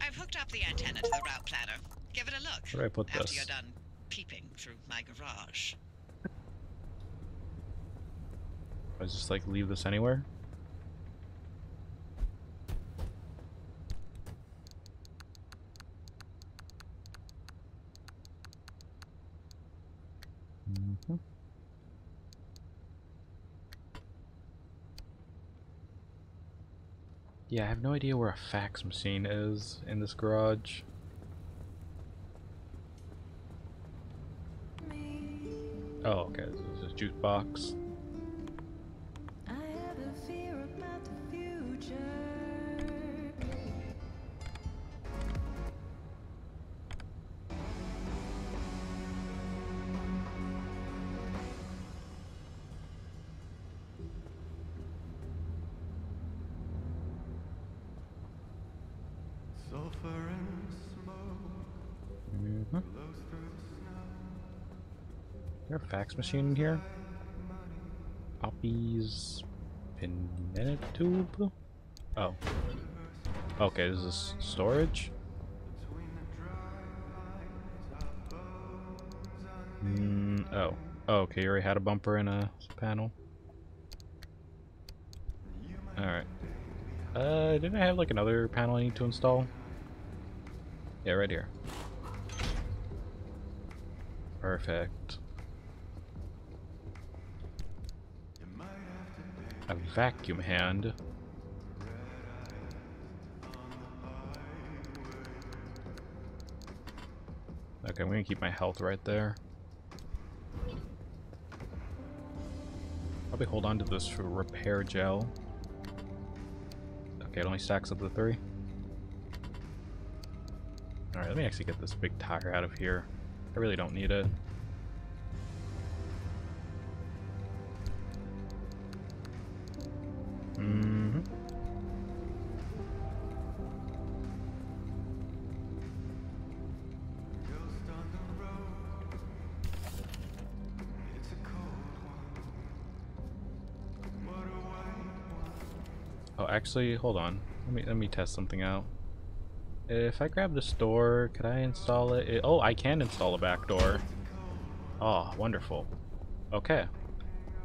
Speaker 4: I've hooked up the antenna to the route planner. Give it a look.
Speaker 1: Where do I put
Speaker 4: after
Speaker 1: this?
Speaker 4: you're done peeping through my garage.
Speaker 1: I just like leave this anywhere? Yeah, I have no idea where a fax machine is in this garage. Oh, okay, this is a jukebox.
Speaker 6: I
Speaker 1: machine in here? Poppy's pin tube? Oh. Okay, this is storage? Mm, oh. Oh, okay, you already had a bumper and a panel. Alright. Uh, didn't I have like another panel I need to install? Yeah, right here. Perfect.
Speaker 7: you might have to dig
Speaker 1: A vacuum hand. Okay, I'm gonna keep my health right there. Probably hold on to this for repair gel. Okay, it only stacks up to three. Alright, let me actually get this big tire out of here. I really don't need it. Actually, hold on. Let me let me test something out. If I grab the store, could I install it? it oh, I can install a back door. Oh, wonderful. Okay.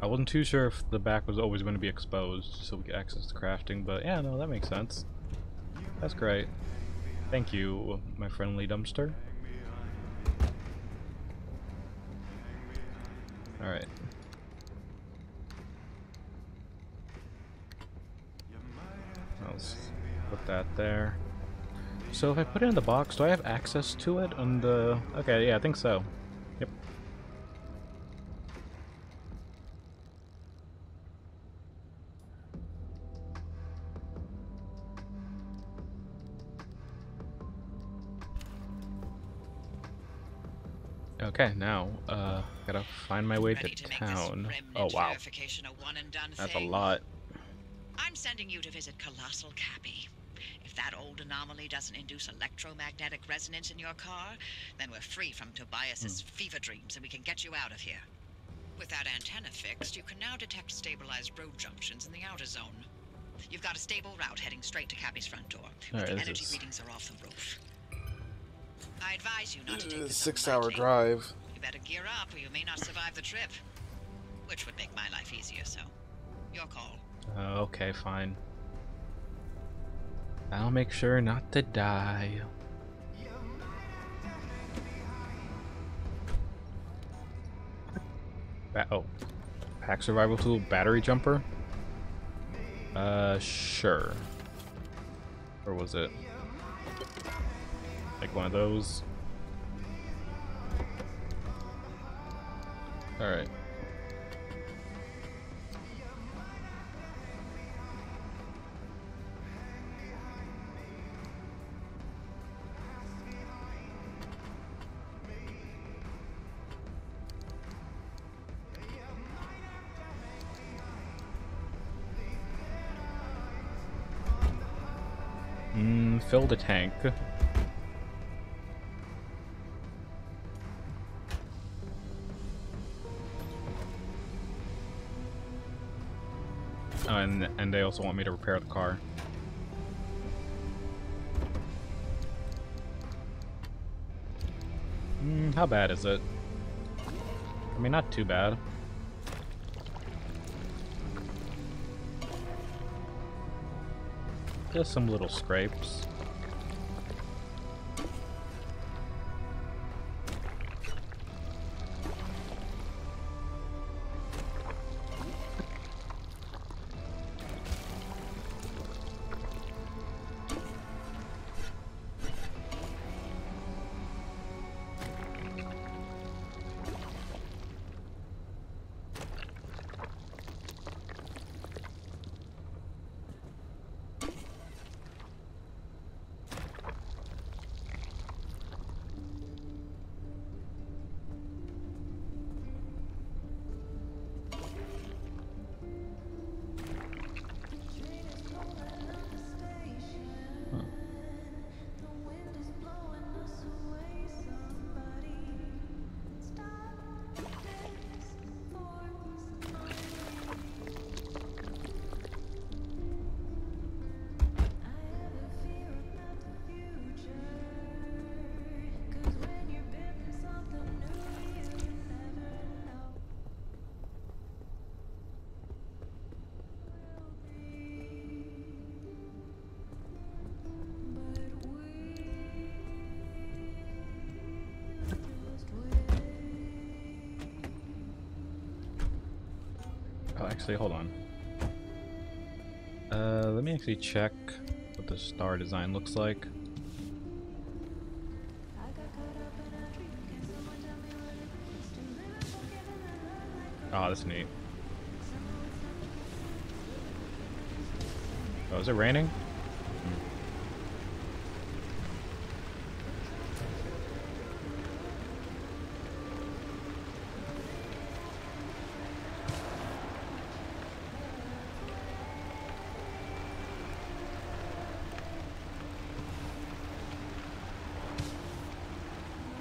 Speaker 1: I wasn't too sure if the back was always going to be exposed so we could access the crafting, but yeah, no, that makes sense. That's great. Thank you, my friendly dumpster. Alright. Let's put that there. So if I put it in the box, do I have access to it on the... Okay, yeah, I think so. Yep. Okay, now, uh, gotta find my way
Speaker 4: Ready
Speaker 1: to
Speaker 4: to
Speaker 1: town. Oh, wow.
Speaker 4: a one and done
Speaker 1: That's a lot.
Speaker 4: I'm sending you to visit Colossal Cappy. If that old anomaly doesn't induce electromagnetic resonance in your car, then we're free from Tobias's fever dreams and we can get you out of here. With that antenna fixed, you can now detect stabilized road junctions in the outer zone. You've got a stable route heading straight to Cappy's front door. but
Speaker 1: Alright,
Speaker 4: the energy
Speaker 1: is-
Speaker 4: readings are off the roof. I advise you not to take this up
Speaker 1: Six hour drive.
Speaker 4: You better gear up or you may not survive the trip. Which would make my life easier, so your call.
Speaker 1: Uh, okay, fine. I'll make sure not to die. Ba oh. Pack survival tool, battery jumper? Uh, sure. Or was it? Like one of those? Alright. fill the tank. Oh, and, and they also want me to repair the car. Mm, how bad is it? I mean, not too bad. Just some little scrapes. Actually, hold on. Uh, let me actually check what the star design looks like. Oh, that's neat. Oh, is it raining?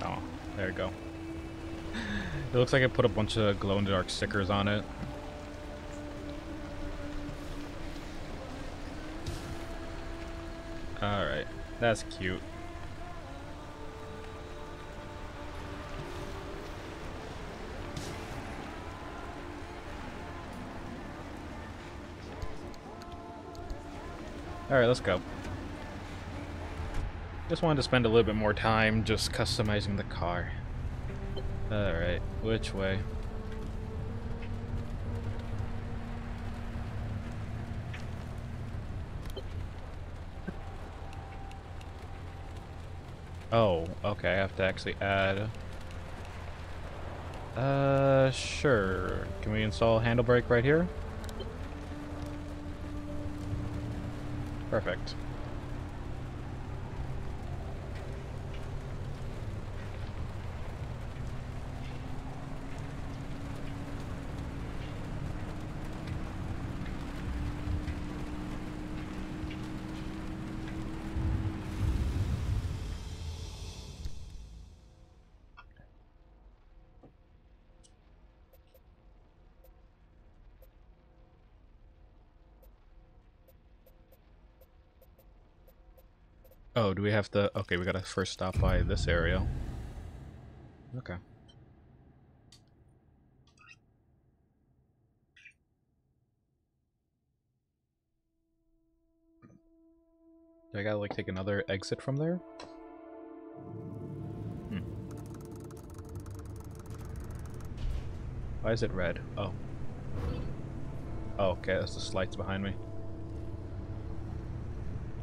Speaker 1: Oh, there you go. It looks like I put a bunch of glow-in-the-dark stickers on it. Alright, that's cute. Alright, let's go. Just wanted to spend a little bit more time just customizing the car. Alright, which way? Oh, okay, I have to actually add... Uh, sure. Can we install handle brake right here? Perfect. Have to... Okay, we gotta first stop by this area. Okay. Do I gotta, like, take another exit from there? Hmm. Why is it red? Oh. Oh, okay, that's the slights behind me.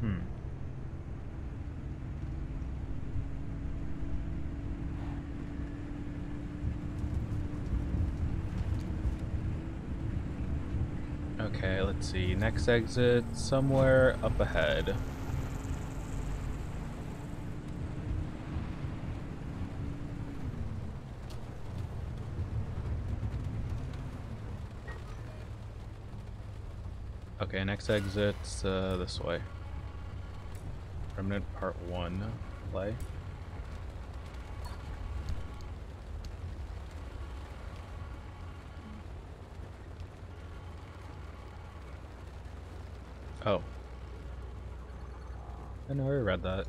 Speaker 1: Hmm. Okay, let's see. Next exit somewhere up ahead. Okay, next exit's uh, this way. Remnant Part 1 play. Oh. I never read that.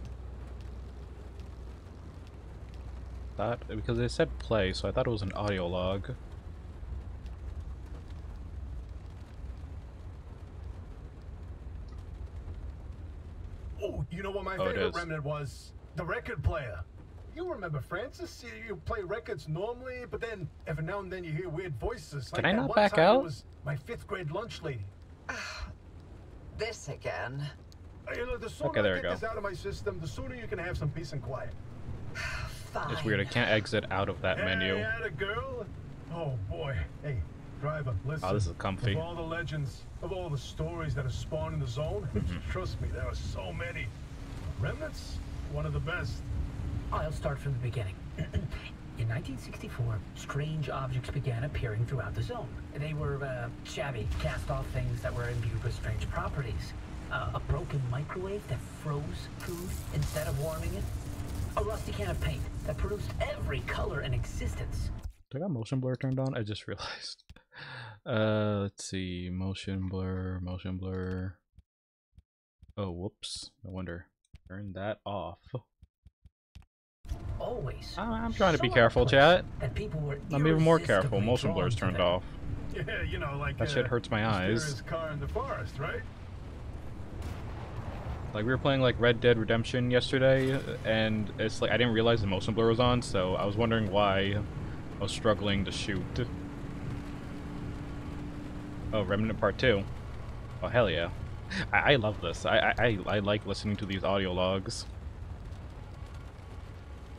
Speaker 1: That because it said play, so I thought it was an audio log.
Speaker 2: Oh, you know what my
Speaker 1: Oh,
Speaker 2: favorite remnant was? The record player. You remember Francis? You, you play records normally, but then every now and then you hear weird voices. Like
Speaker 1: I not back
Speaker 2: time it
Speaker 1: out?
Speaker 2: was my fifth grade lunch lady.
Speaker 5: Ah, this again.
Speaker 2: You know, the sooner
Speaker 1: Okay, there
Speaker 2: I
Speaker 1: we
Speaker 2: get
Speaker 1: go.
Speaker 2: this out of my system, the sooner you can have some peace and quiet.
Speaker 5: Fine. *sighs*
Speaker 1: It's weird. I can't exit out of that menu.
Speaker 2: Hey, a girl. Oh boy. Hey, driver, listen.
Speaker 1: Oh, this is comfy.
Speaker 2: Of all the legends, of all the stories that have spawned in the zone, *laughs*
Speaker 1: Mm-hmm.
Speaker 2: trust me, there are so many. Remnants, one of the best.
Speaker 3: I'll start from the beginning. *clears throat* In 1964, strange objects began appearing throughout the zone. They were uh, shabby, cast-off things that were imbued with strange properties. Uh, a broken microwave that froze food instead of warming it. A rusty can of paint that produced every color in existence.
Speaker 1: Did I got motion blur turned on? I just *laughs* realized. Uh, let's see. Motion blur, motion blur. Oh, whoops. No wonder. Turn that off.
Speaker 3: Always.
Speaker 1: I- I'm trying to be careful,
Speaker 3: out of place
Speaker 1: chat.
Speaker 3: That people were
Speaker 1: I'm even more careful. Motion blur's
Speaker 3: drawn
Speaker 1: turned off. *laughs*
Speaker 2: Yeah, you know, like
Speaker 1: That
Speaker 2: uh,
Speaker 1: shit hurts my eyes.
Speaker 2: mysterious car in the forest, right?
Speaker 1: Like we were playing like Red Dead Redemption yesterday, and it's like I didn't realize the motion blur was on, so I was wondering why I was struggling to shoot. Oh, Remnant Part Two. Oh hell yeah! I, I love this. I, I I like listening to these audio logs.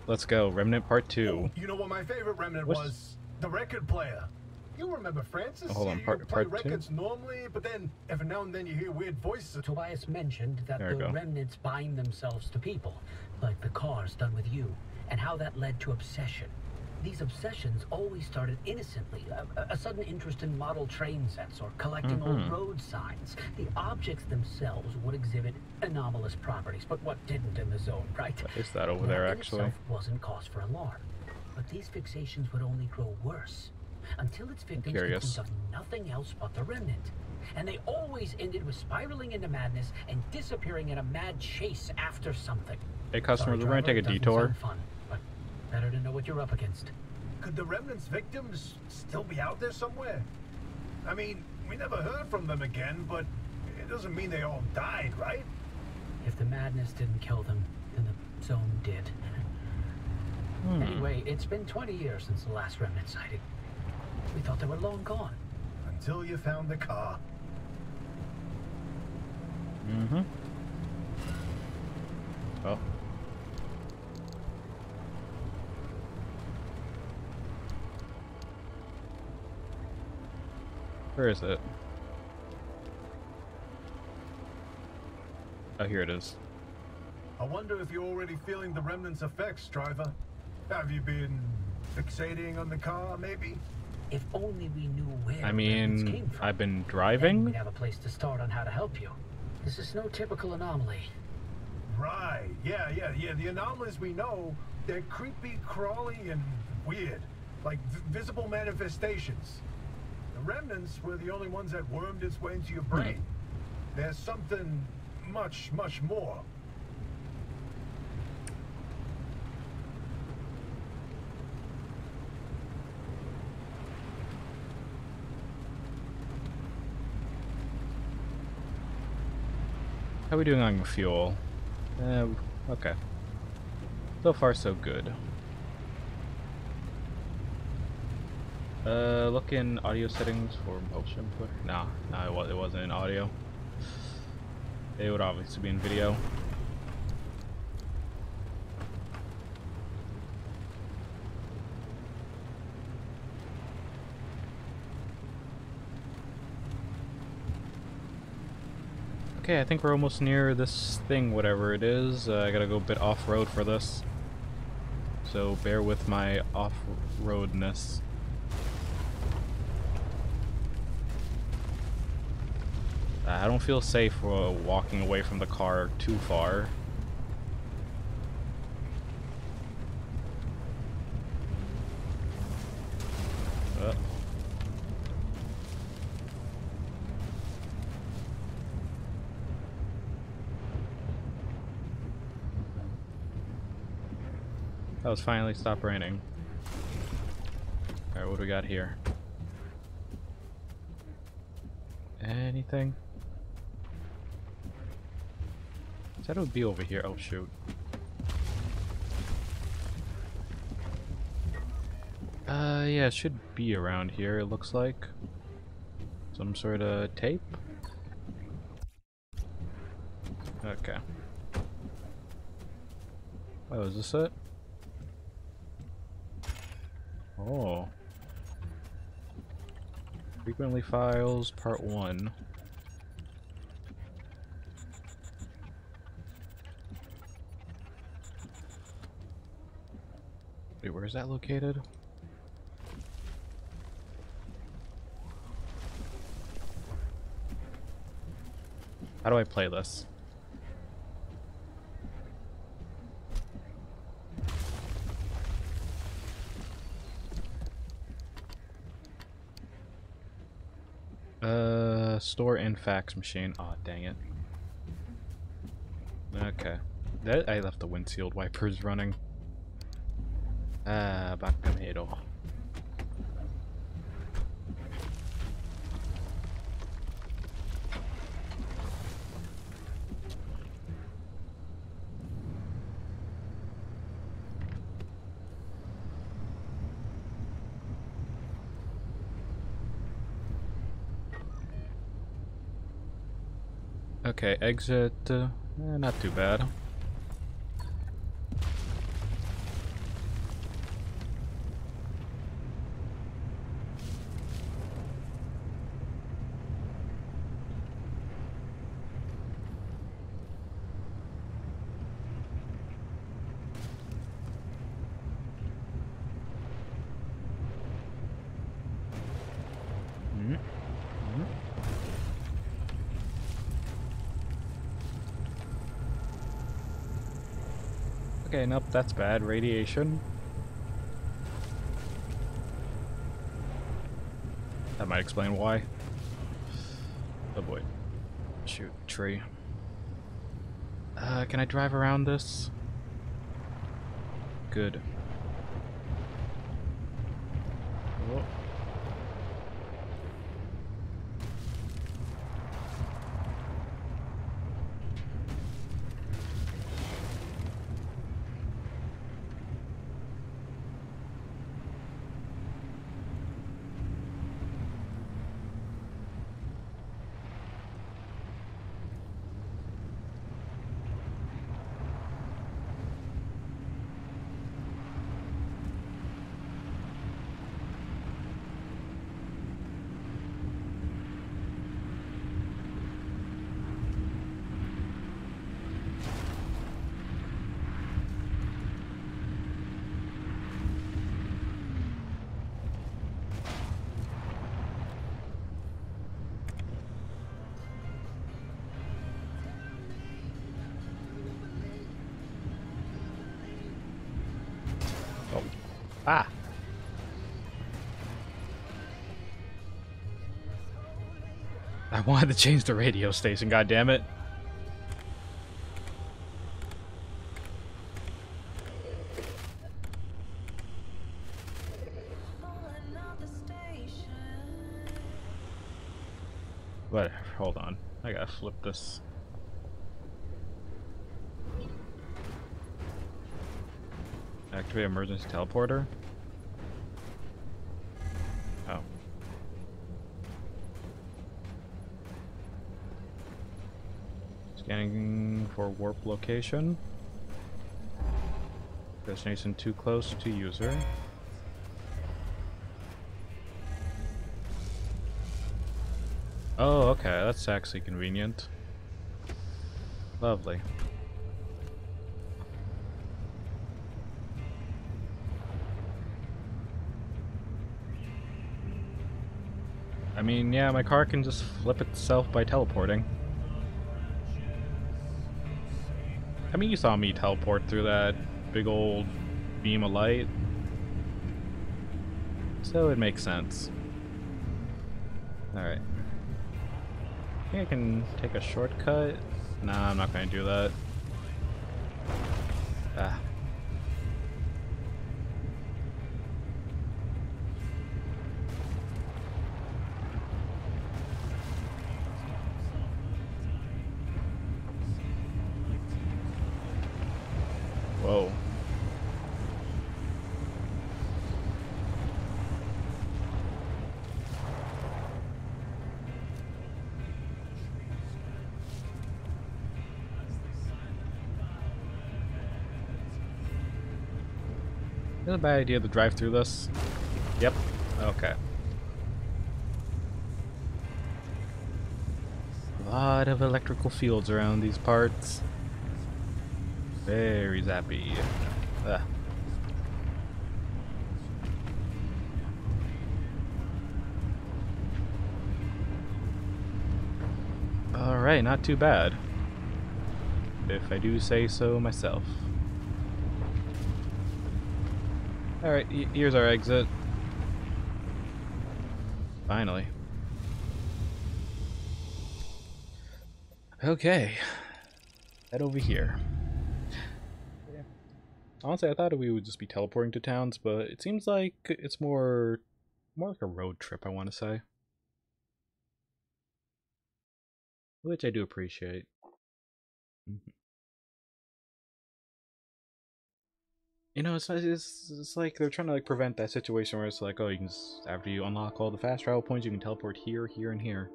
Speaker 1: Let's go, Remnant Part Two.
Speaker 2: You know what my favorite remnant
Speaker 1: What's-
Speaker 2: was? The record player. You remember Francis?
Speaker 1: Hold on,
Speaker 2: you,
Speaker 1: part-
Speaker 2: you play
Speaker 1: part two?
Speaker 2: records normally, but then every now and then you hear weird voices.
Speaker 3: Tobias mentioned that
Speaker 1: There
Speaker 3: the remnants bind themselves to people, like the cars done with you, and how that led to obsession. These obsessions always started innocently, a, a sudden interest in model train sets or collecting
Speaker 1: Mhm.
Speaker 3: old road signs. The objects themselves would exhibit anomalous properties, but what didn't in the zone, right?
Speaker 1: What is that over
Speaker 3: That
Speaker 1: there, actually?
Speaker 3: wasn't cause for alarm, but these fixations would only grow worse until its victims could think of nothing else but the remnant. And they always ended with spiraling into madness and disappearing in a mad chase after something.
Speaker 1: Hey customers, we're gonna take a detour.
Speaker 3: Fun, but better to know what you're up against.
Speaker 2: Could the remnants' victims still be out there somewhere? I mean, we never heard from them again, but it doesn't mean they all died, right?
Speaker 3: If the madness didn't kill them, then the zone did.
Speaker 1: Hmm.
Speaker 3: Anyway, it's been 20 years since the last remnant sighting. We thought they were long gone.
Speaker 2: Until you found the car.
Speaker 1: Mm-hmm. Oh. Where is it? Oh, here it is.
Speaker 2: I wonder if you're already feeling the remnants' effects, driver. Have you been fixating on the car, maybe?
Speaker 3: If only we knew where
Speaker 1: I
Speaker 3: the
Speaker 1: mean,
Speaker 3: came from.
Speaker 1: I've been
Speaker 3: Then
Speaker 1: driving.
Speaker 3: we'd have a place to start on how to help you. This is no typical anomaly.
Speaker 2: Right. Yeah, yeah, yeah. The anomalies we know, they're creepy, crawly, and weird. Like v- visible manifestations. The remnants were the only ones that wormed its way into your hmm. brain. There's something much, much more.
Speaker 1: How are we doing on fuel? Uh, okay. So far, so good. Uh, look in audio settings for motion blur. Nah, nah, it, was, it wasn't in audio. It would obviously be in video. Okay, I think we're almost near this thing, whatever it is. Uh, I gotta go a bit off-road for this. So bear with my off-roadness. I don't feel safe uh, walking away from the car too far. Uh. That was finally stopped raining. Alright, what do we got here? Anything? It would be over here. Oh shoot. Uh, yeah, it should be around here, it looks like. Some sort of tape? Okay. Oh, is this it? Oh. Frequently Files, Part 1. Wait, where is that located? How do I play this? Uh, store and fax machine. Aw, oh, dang it. Okay. That I left the windshield wipers running. Ah, Bacamero. Okay, exit. Uh, eh, not too bad. Mm -hmm. Okay, nope, that's bad. Radiation. That might explain why. Oh boy. Shoot, tree. Uh, can I drive around this? Good. Oh. Wanted to change the radio station, God damn it! Whatever, hold on. I gotta flip this. Activate emergency teleporter? Oh. Scanning for warp location. Destination too close to user. Oh, okay, that's actually convenient. Lovely. I mean, yeah, my car can just flip itself by teleporting. I mean, you saw me teleport through that big old beam of light. So it makes sense. Alright. I think I can take a shortcut. Nah, I'm not going to do that. A bad idea to drive through this? Yep. Okay. A lot of electrical fields around these parts. Very zappy. Ugh. Alright, not too bad. If I do say so myself. Alright, here's our exit. Finally. Okay. Head over here. Honestly, I thought we would just be teleporting to towns, but it seems like it's more more like a road trip, I want to say. Which I do appreciate. Mhm. You know, it's, it's it's like they're trying to like prevent that situation where it's like, oh, you can just, after you unlock all the fast travel points, you can teleport here, here, and here.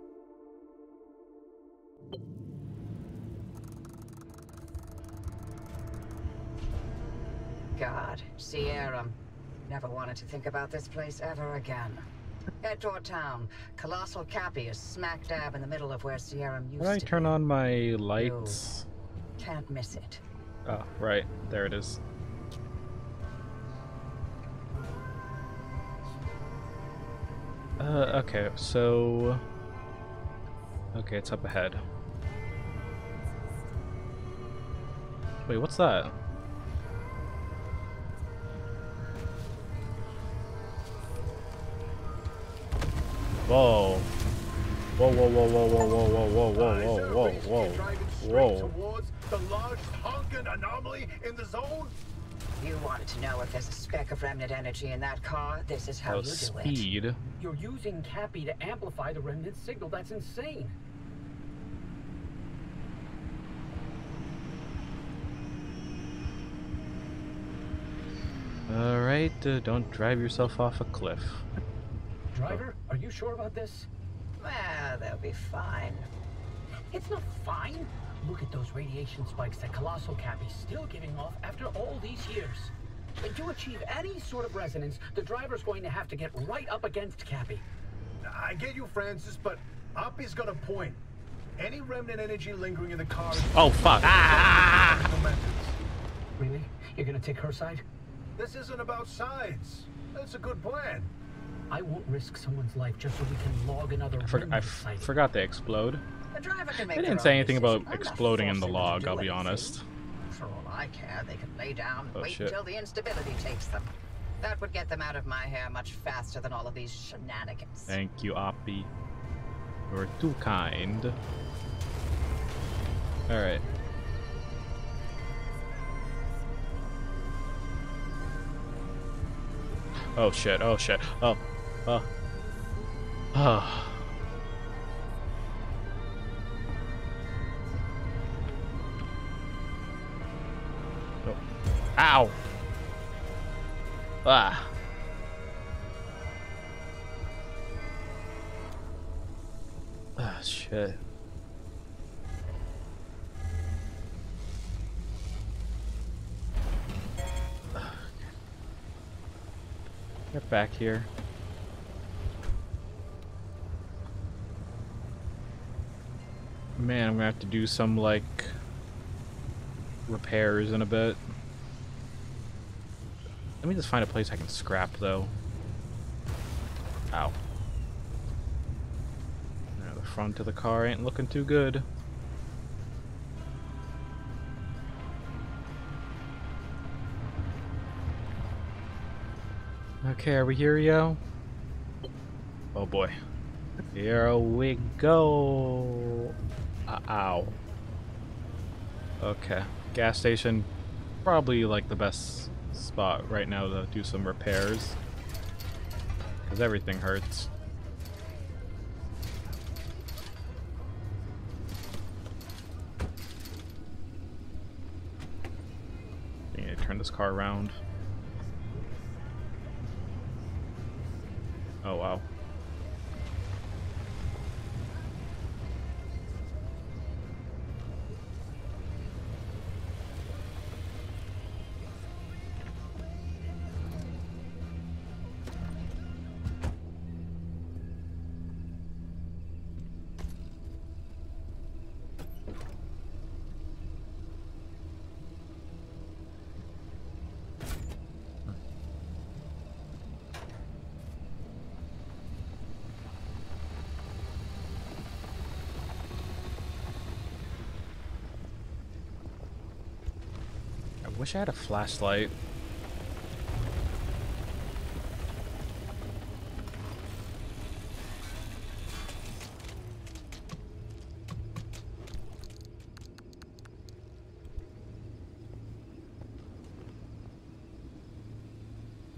Speaker 4: God, Sierra. Never wanted to think about this place ever again. Head toward town. Colossal Cappy is smack dab in the middle of where Sierra used
Speaker 1: do I
Speaker 4: to
Speaker 1: turn
Speaker 4: be.
Speaker 1: on my lights?
Speaker 4: Can't miss it.
Speaker 1: Oh, right. There it is. Uh, okay, so... Okay, it's up ahead. Wait, what's that? Whoa. Whoa, whoa, whoa, whoa, whoa, whoa, whoa, whoa,
Speaker 2: Uh,
Speaker 1: whoa, whoa, whoa, whoa.
Speaker 2: towards the largest honking anomaly in the zone?
Speaker 4: You wanted to know if there's a speck of remnant energy in that car? This is how
Speaker 1: Oh,
Speaker 4: you do it.
Speaker 1: speed.
Speaker 3: You're using Cappy to amplify the remnant signal. That's insane.
Speaker 1: Alright, uh, don't drive yourself off a cliff.
Speaker 3: Driver, are you sure about this?
Speaker 4: Well, they'll be fine.
Speaker 3: It's not fine. Look at those radiation spikes that Colossal Cappy's still giving off after all these years. And to achieve any sort of resonance, the driver's going to have to get right up against Cappy.
Speaker 2: I get you, Francis, but Oppy's got a point. Any remnant energy lingering in the car
Speaker 1: Oh, fuck. Ah! ah, ah, ah.
Speaker 2: momentous.
Speaker 3: Really? You're gonna take her side?
Speaker 2: This isn't about sides. That's a good plan.
Speaker 3: I won't risk someone's life just so we can log another
Speaker 1: I, for- I
Speaker 3: sighting.
Speaker 1: forgot they explode.
Speaker 4: The driver can make
Speaker 1: They didn't say anything about exploding in the
Speaker 4: forcing them to
Speaker 1: log, I'll be
Speaker 4: anything.
Speaker 1: honest.
Speaker 4: For all I care, they could lay down and
Speaker 1: Oh,
Speaker 4: wait
Speaker 1: shit.
Speaker 4: until the instability takes them. That would get them out of my hair much faster than all of these shenanigans.
Speaker 1: Thank you, Oppy. You're too kind. Alright. Oh shit, oh shit. Oh. Oh. Oh. *sighs* Oh. Ow! Ah. Ah, shit. Get back here. Man, I'm gonna have to do some, like, repairs in a bit. Let me just find a place I can scrap, though. Ow. Yeah, the front of the car ain't looking too good. Okay, are we here, yo? Oh boy. Here we go. Uh, ow. Okay. Gas station. Probably like the best spot right now to do some repairs. Because everything hurts. I need to turn this car around. Oh wow. Wish I had a flashlight.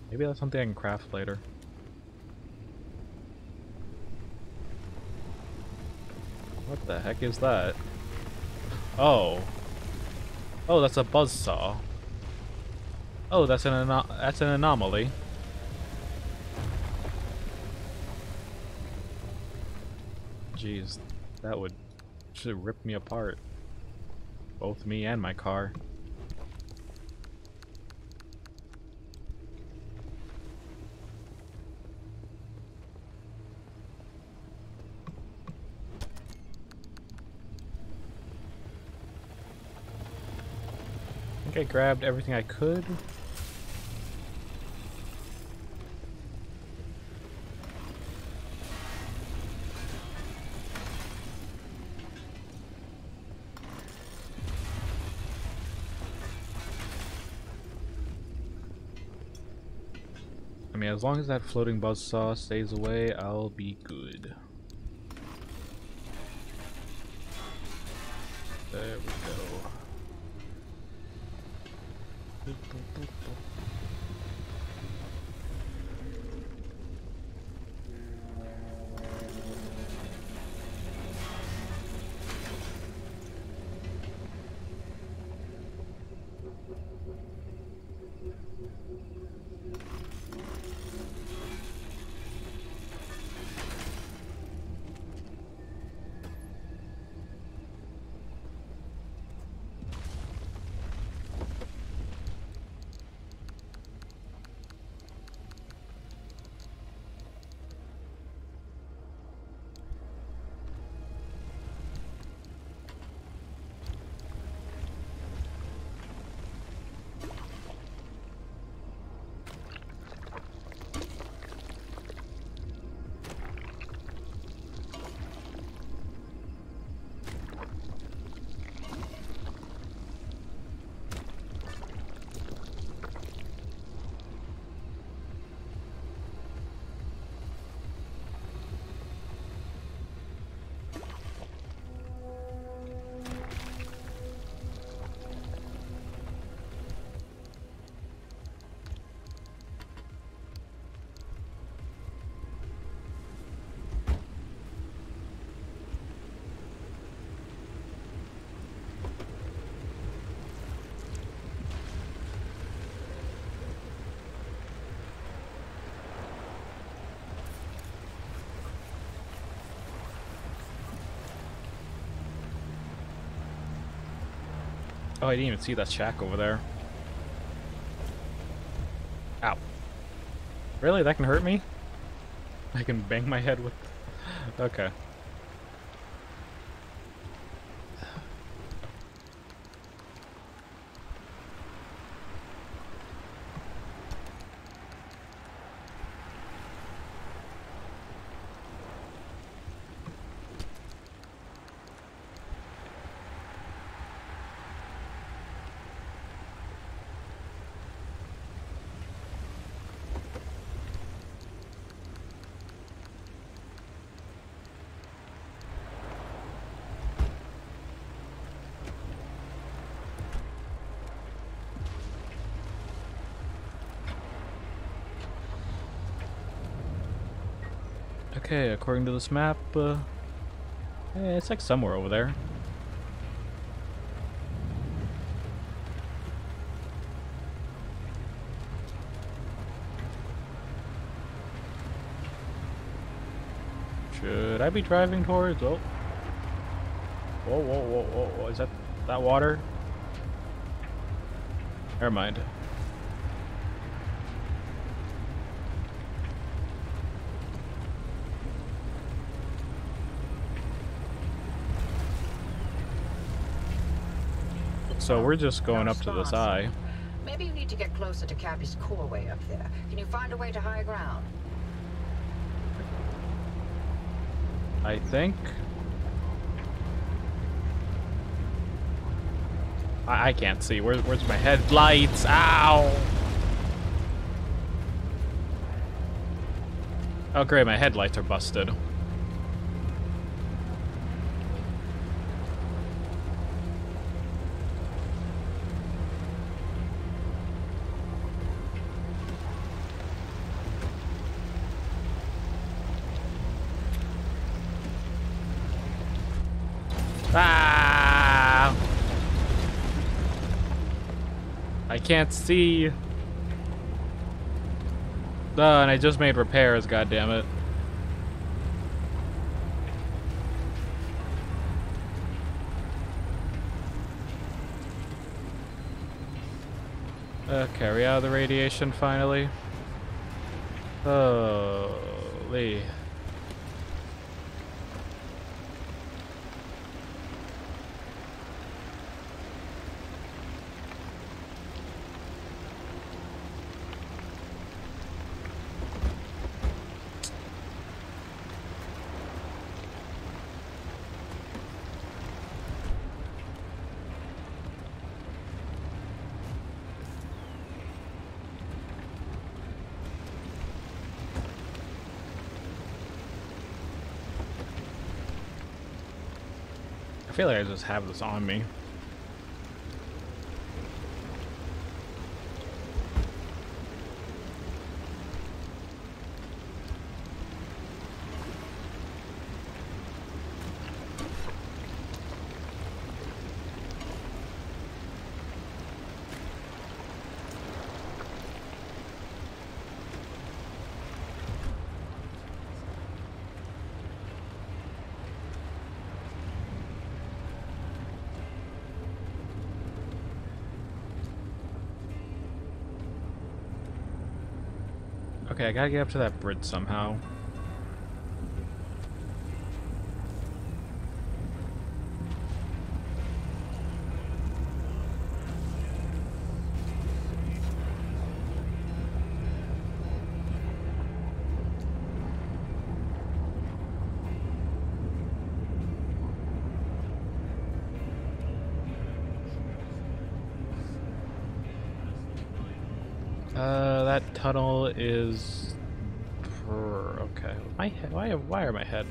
Speaker 1: Maybe that's something I can craft later. What the heck is that? Oh. Oh, that's a buzz saw. Oh, that's an that's an anomaly. Jeez, that would should rip me apart. Both me and my car. I think I grabbed everything I could. I mean, as long as that floating buzzsaw stays away, I'll be good. Oh, I didn't even see that shack over there. Ow. Really? That can hurt me? I can bang my head with... Okay. Okay, according to this map, uh, eh, it's like somewhere over there. Should I be driving towards? Oh. Whoa, whoa, whoa, whoa, whoa. Is that that water? Never mind. So we're just going
Speaker 5: No
Speaker 2: up to this eye.
Speaker 5: Maybe you need to get closer to Cappy's core way up there. Can you find a way to high ground?
Speaker 2: I think.
Speaker 1: I, I can't see. Where, where's my headlights? Ow! Oh great, my headlights are busted. Ah! I can't see. Uh, and I just made repairs, God damn it! Okay, are we out of the radiation finally? Holy. Feel like I just have this on me. Okay, I gotta get up to that bridge somehow. Uh, that tunnel is. Okay, my head. Why? Why are my head?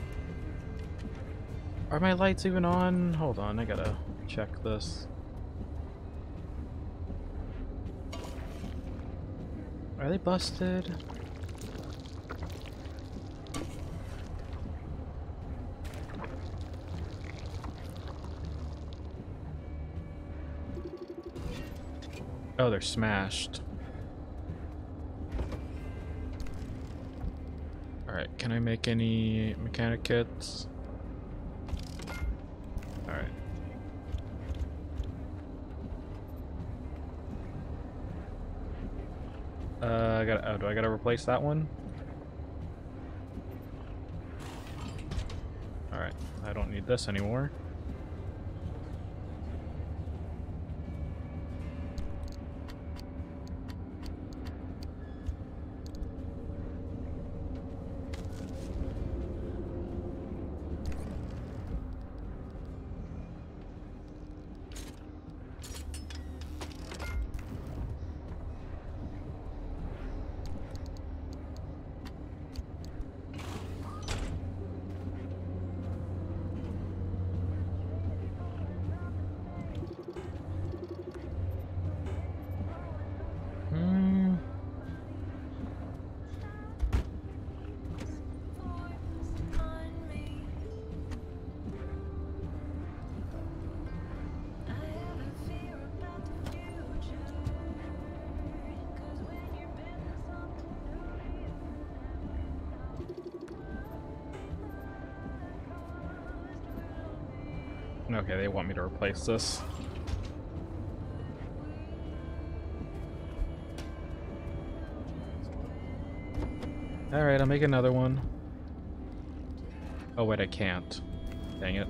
Speaker 1: Are my lights even on? Hold on, I gotta check this. Are they busted? Oh, they're smashed. Can I make any mechanic kits? Alright. Uh, I gotta, oh, do I gotta replace that one? Alright, I don't need this anymore. Replace this. Alright, I'll make another one. Oh wait, I can't. Dang it.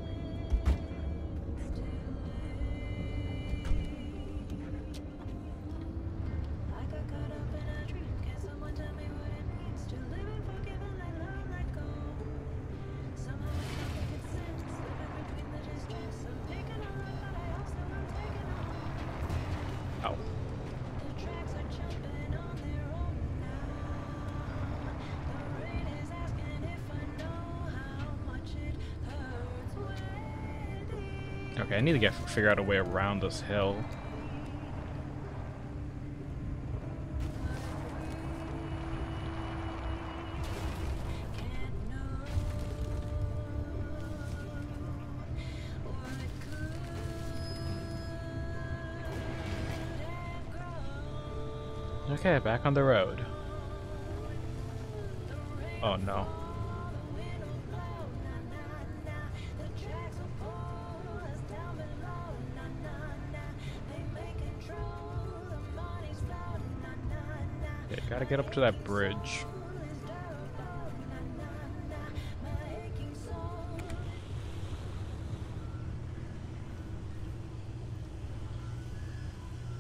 Speaker 1: Figure out a way around this hill. Okay, back on the road. Oh no. Get up to that bridge.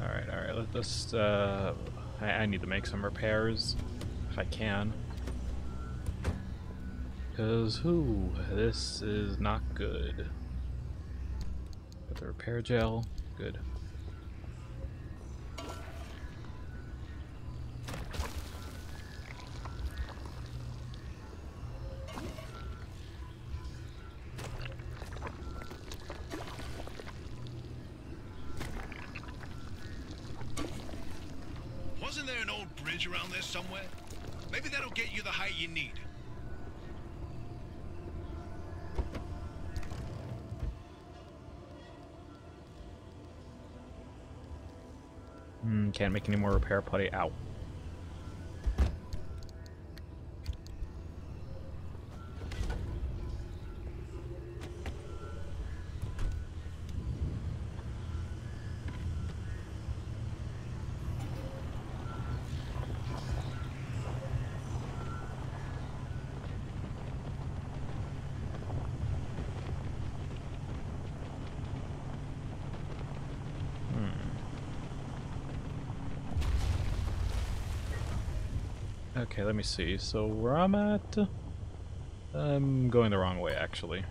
Speaker 1: Alright, alright, let us, uh, I, I need to make some repairs, if I can. Cause, who? this is not good. Got the repair gel, good. Repair putty out. Okay, let me see. So where I'm at, I'm going the wrong way actually.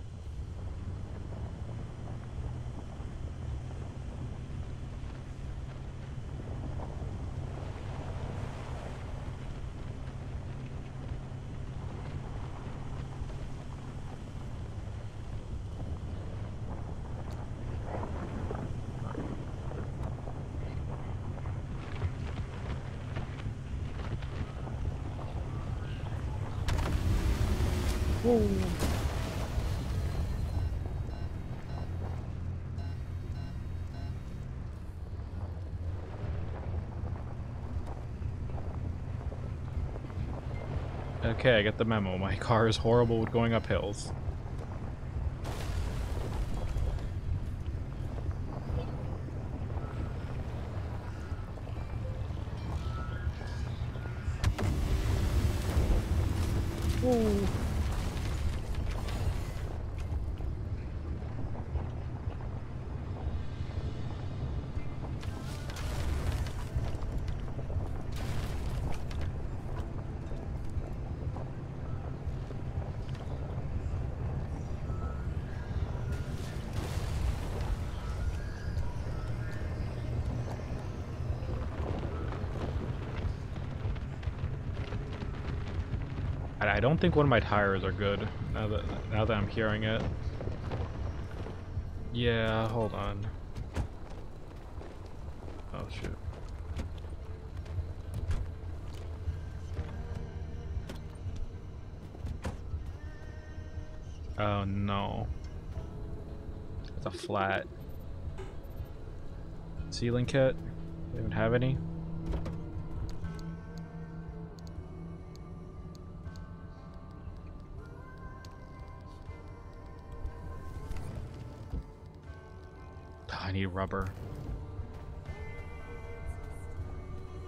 Speaker 1: Okay, I get the memo. My car is horrible with going up hills. Don't think one of my tires are good now that now that I'm hearing it. Yeah, hold on. Oh shoot. Oh no. It's a flat. Sealing kit? Don't have any? Rubber.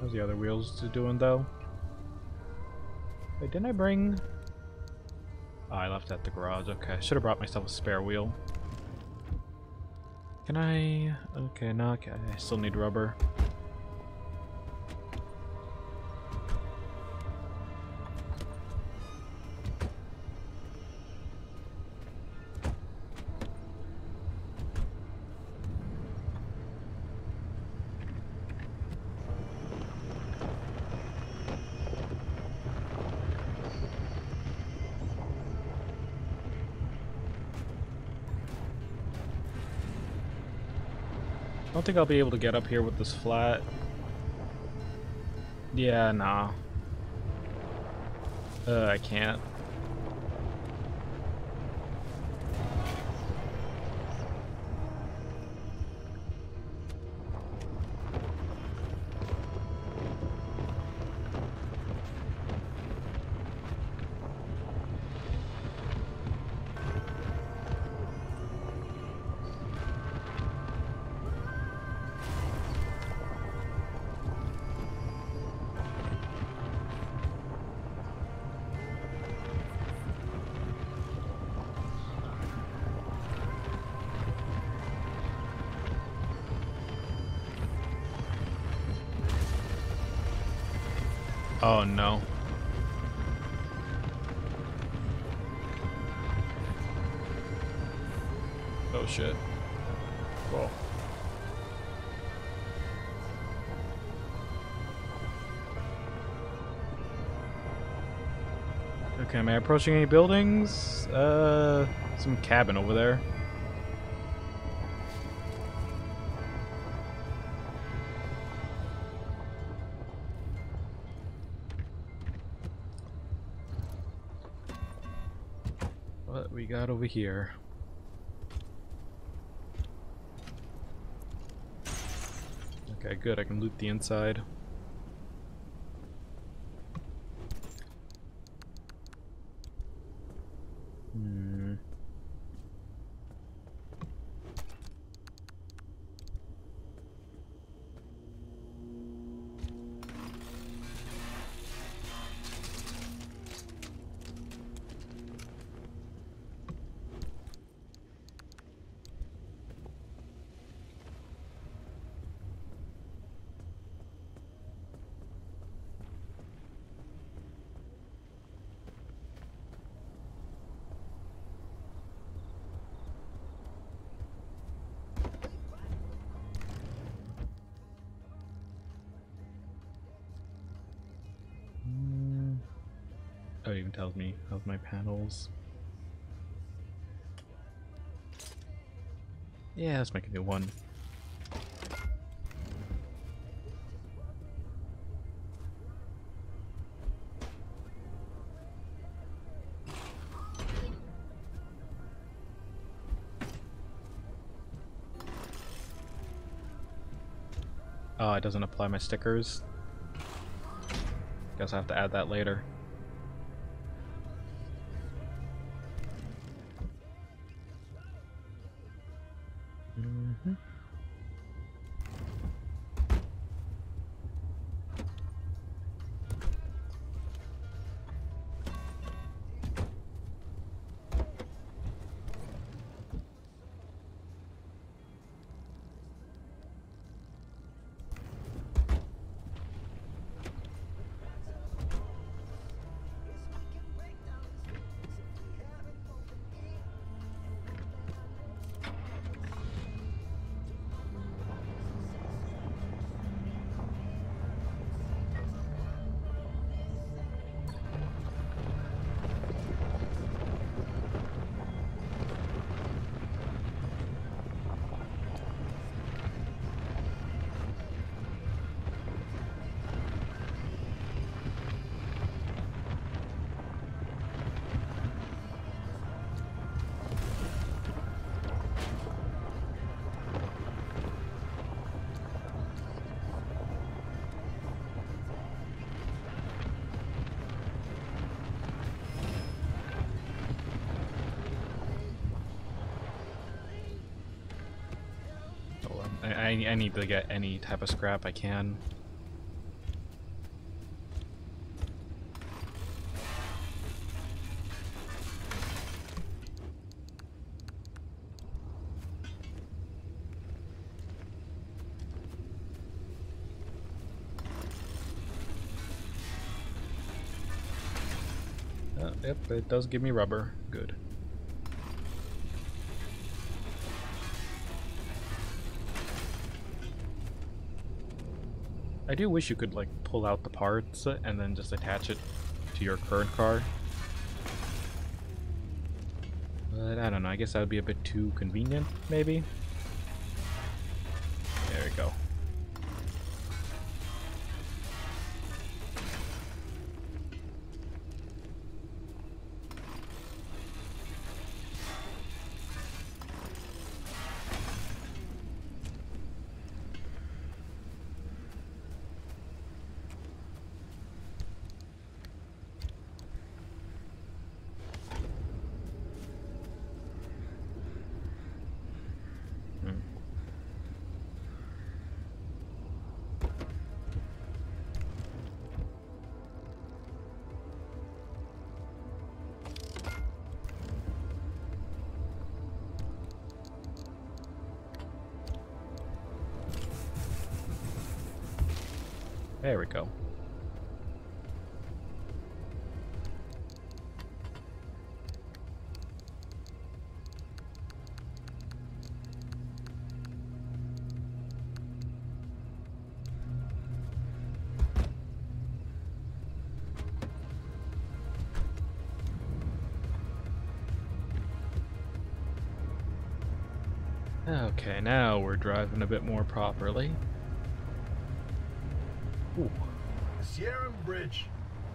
Speaker 1: How's the other wheels doing though? Wait, didn't I bring... Oh, I left at the garage. Okay, I should have brought myself a spare wheel. Can I... Okay, no, okay, I still need rubber. Don't think I'll be able to get up here with this flat. Yeah, nah. Uh, I can't. Oh no. Oh shit. Whoa. Okay, am I approaching any buildings? Uh, some cabin over there. Over here? Okay, good. I can loot the inside. My panels. Yeah, let's make a new one. Oh, it doesn't apply my stickers. Guess I have to add that later. I need to get any type of scrap I can. Uh, yep, it does give me rubber. Good. I do wish you could like pull out the parts and then just attach it to your current car. But I don't know, I guess that would be a bit too convenient, maybe? There we go. Okay, now we're driving a bit more properly.
Speaker 2: Sierra Bridge.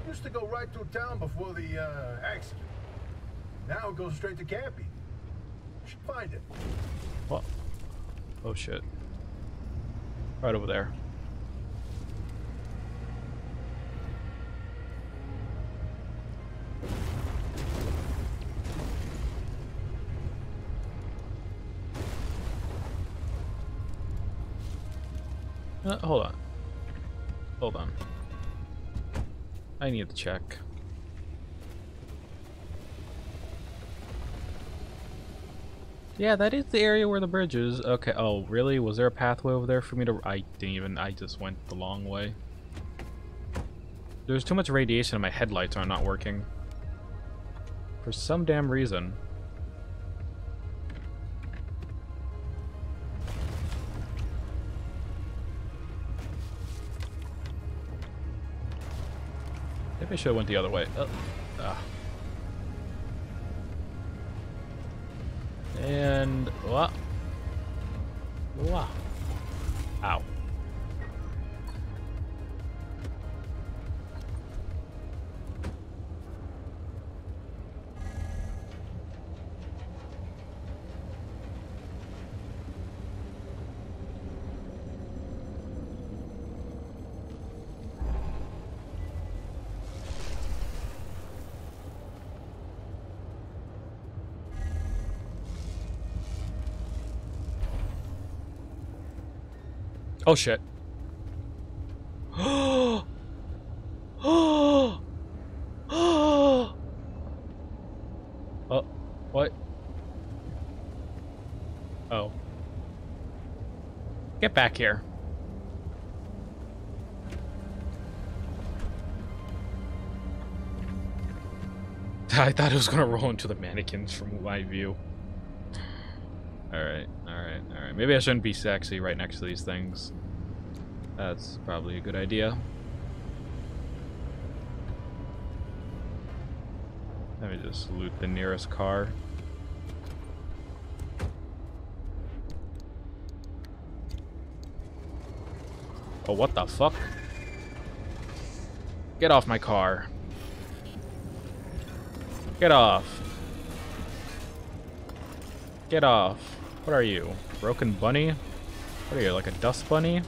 Speaker 2: Used to go right through town before the uh, accident. Now it goes straight to Cappy. Should find it.
Speaker 1: What? Oh shit. Right over there. Uh, hold on. I need to check. Yeah, that is the area where the bridge is. Okay. Oh, really? Was there a pathway over there for me to? I didn't even. I just went the long way. There's too much radiation and my headlights are not working. For some damn reason. Maybe I went the other way. Uh, ah. And what? Oh shit. Oh. Oh. Oh. Oh. What? Oh. Get back here. I thought it was gonna roll into the mannequins from my view. Alright. Maybe I shouldn't be sexy right next to these things. That's probably a good idea. Let me just loot the nearest car. Oh, what the fuck? Get off my car. Get off. Get off. What are you? Broken bunny? What are you, like a dust bunny?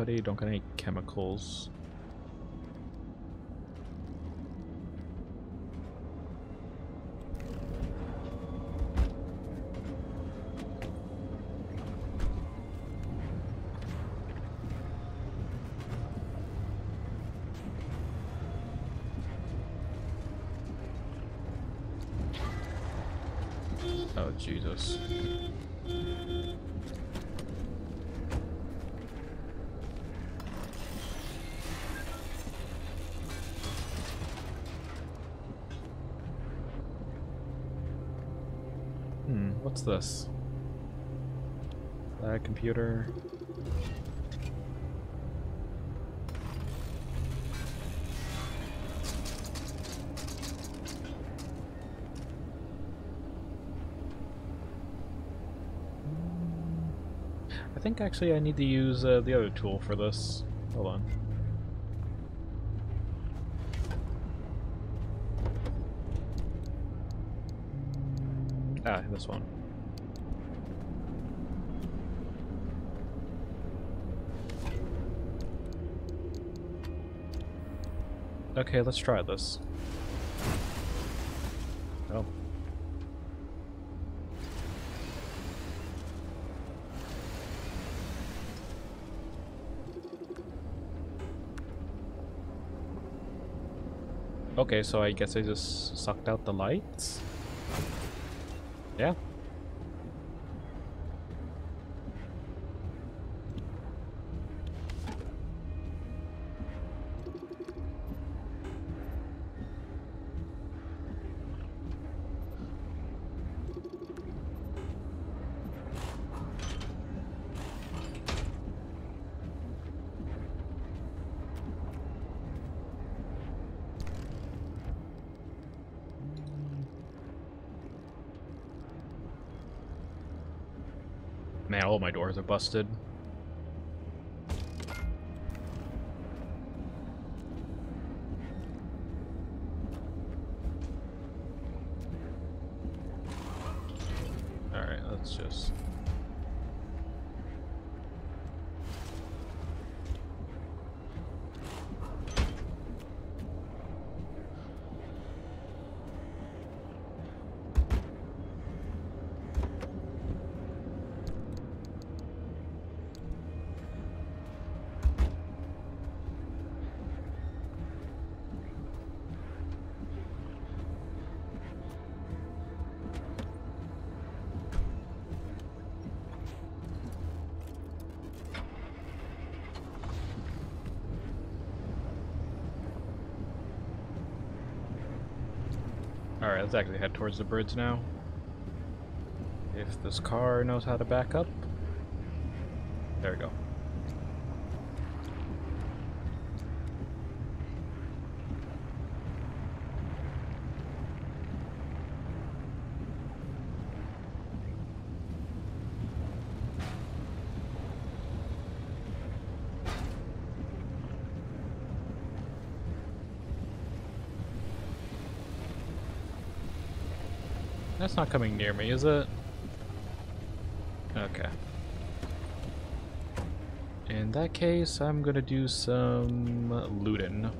Speaker 1: Putty, don't get any chemicals. Oh, Jesus. What's this? That computer. I think actually I need to use uh, the other tool for this. Hold on. Ah, this one. Okay, let's try this. Oh. Okay, so I guess I just sucked out the lights? Yeah. Are busted. Alright, let's just... Alright, let's actually head towards the bridge now. If this car knows how to back up. There we go. Not coming near me, is it? Okay. In that case, I'm gonna do some looting.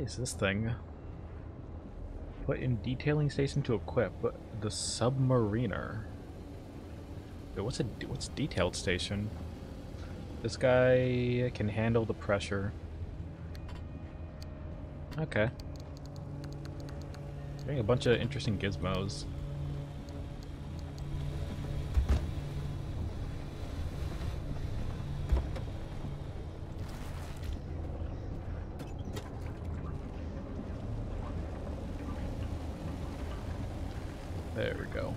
Speaker 1: Is this thing? Put in detailing station to equip the submariner. What's a what's detailed station? This guy can handle the pressure. Okay. Getting a bunch of interesting gizmos. There we go.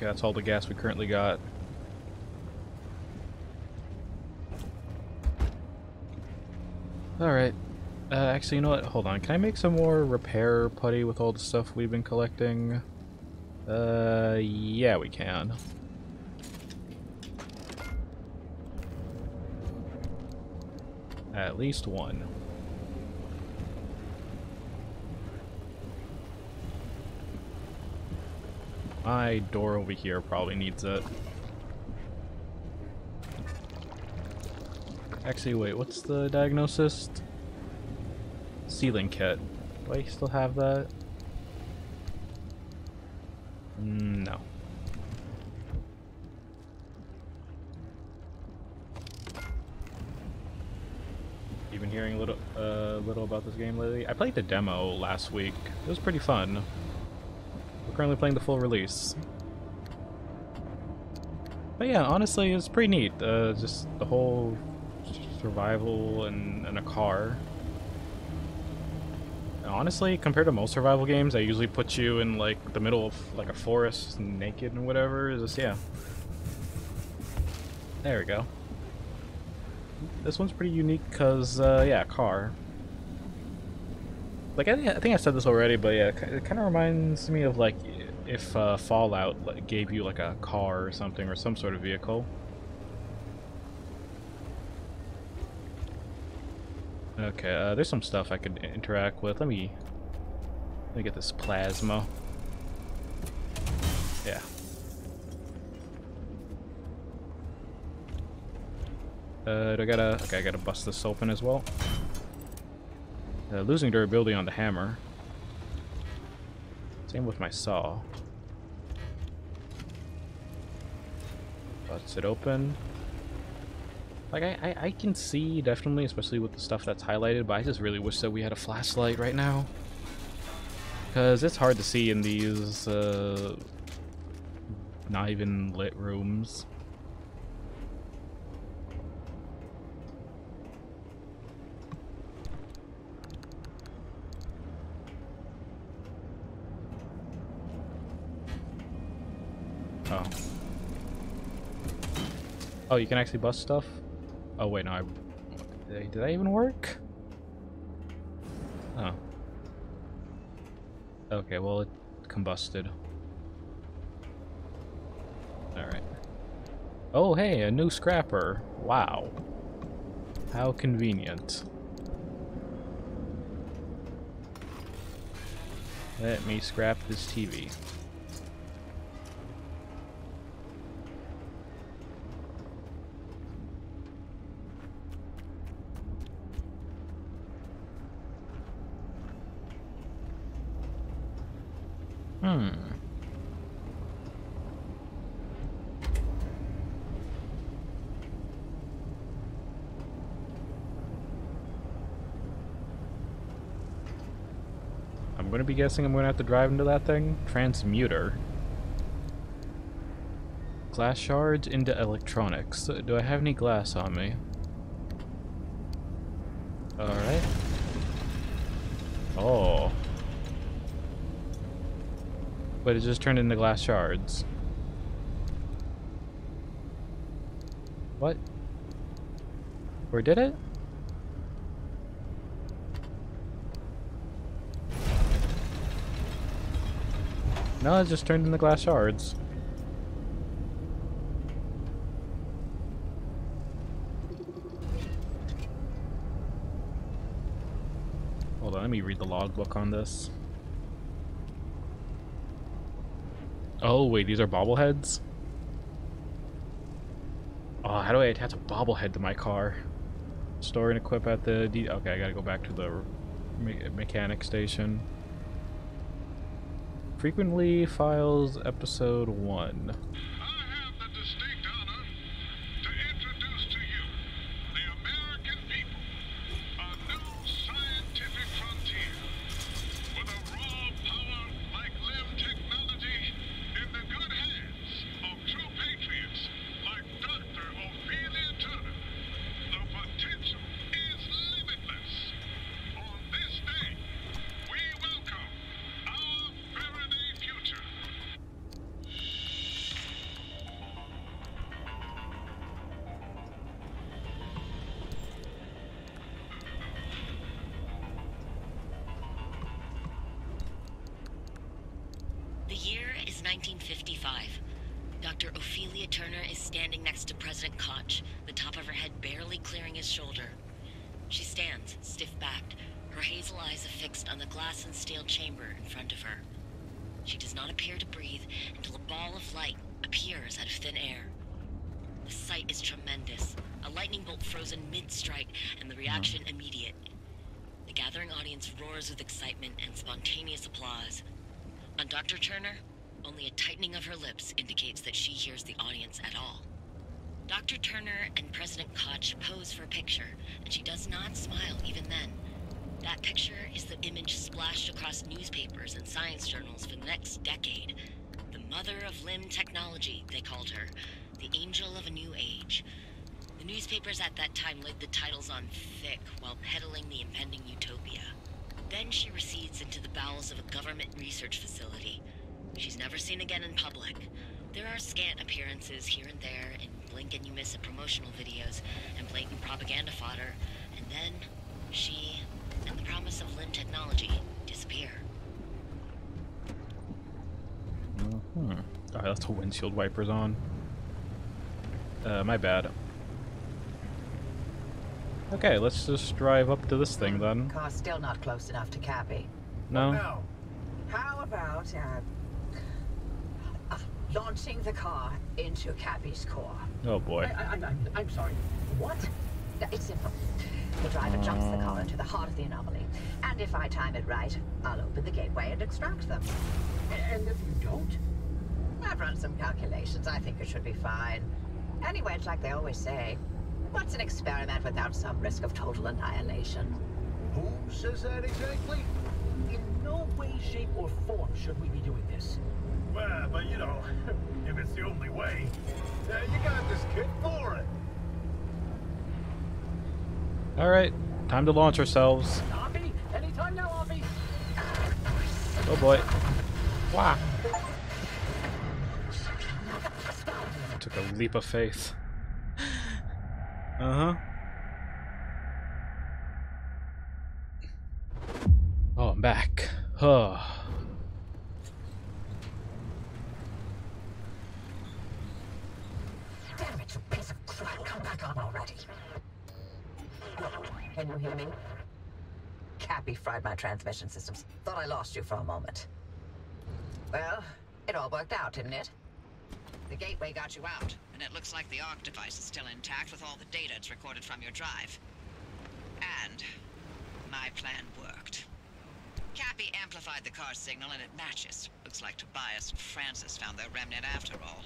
Speaker 1: Okay, that's all the gas we currently got. Alright. Uh, actually, you know what? Hold on. Can I make some more repair putty with all the stuff we've been collecting? Uh, yeah, we can. At least one. My door over here probably needs it. Actually, wait, what's the diagnosis? Sealing kit. Do I still have that? Mm, No. You've been hearing a little, uh, little about this game lately? I played the demo last week. It was pretty fun. We're currently playing the full release. But yeah, honestly, it's pretty neat. Uh, just the whole survival in a car. Honestly, compared to most survival games, I usually put you in like the middle of like a forest, naked and whatever. Is just yeah. There we go. This one's pretty unique because uh, yeah, car. Like I think, I think I said this already, but yeah, it kind of reminds me of like if uh, Fallout gave you like a car or something or some sort of vehicle. Okay, uh, there's some stuff I could interact with. Let me let me get this plasma. Yeah. Uh, I gotta okay? I gotta bust this open as well. Uh, losing durability on the hammer. Same with my saw. Bust it open. Like, I, I, I can see, definitely, especially with the stuff that's highlighted, but I just really wish that we had a flashlight right now. Because it's hard to see in these, uh, not even lit rooms. Oh. Oh, you can actually bust stuff? Oh wait, no, I... Did, that even work? Oh. Okay, well it combusted. Alright. Oh hey, a new scrapper. Wow. How convenient. Let me scrap this TV. Hmm. I'm to be guessing I'm to have to drive into that thing. Transmuter. Glass shards into electronics. Do I have any glass on me? Alright. Oh. But it just turned into glass shards. What? Where did it? No, it just turned into glass shards. Hold on, let me read the logbook on this. Oh, wait, these are bobbleheads? Oh, how do I attach a bobblehead to my car?
Speaker 8: Store and equip at the... okay, I gotta go back to the me mechanic station. Frequently files episode 1. Wipers on. Uh, my bad. Okay, let's just drive up to this thing then.
Speaker 1: Car's still not close enough to Cappy.
Speaker 8: No?
Speaker 2: Now,
Speaker 1: How about uh, uh, launching the car into Cappy's core?
Speaker 8: Oh boy.
Speaker 3: I, I, I'm, I'm sorry. What?
Speaker 1: It's simple. The driver jumps the car into the heart of the anomaly, and if I time it right, I'll open the gateway and extract them.
Speaker 3: And if you don't?
Speaker 1: I've run some calculations. I think it should be fine. Anyway, it's like they always say. What's an experiment without some risk of total annihilation?
Speaker 2: who says that exactly?
Speaker 3: In no way, shape, or form should we be doing this.
Speaker 2: Well, but you know, *laughs* if it's the only way, uh, you got this kid for it.
Speaker 8: Alright, time to launch ourselves. Leap of faith. Uh huh. Oh, I'm back. Oh.
Speaker 1: Damn it, you piece of crap. Come back on already. Can you hear me? Cappy fried my transmission systems. Thought I lost you for a moment. Well, it all worked out, didn't it? The gateway got you out.
Speaker 4: Looks like the ARC device is still intact with all the data it's recorded from your drive. And my plan worked. Cappy amplified the car signal and it matches. Looks like Tobias and Francis found their remnant after all.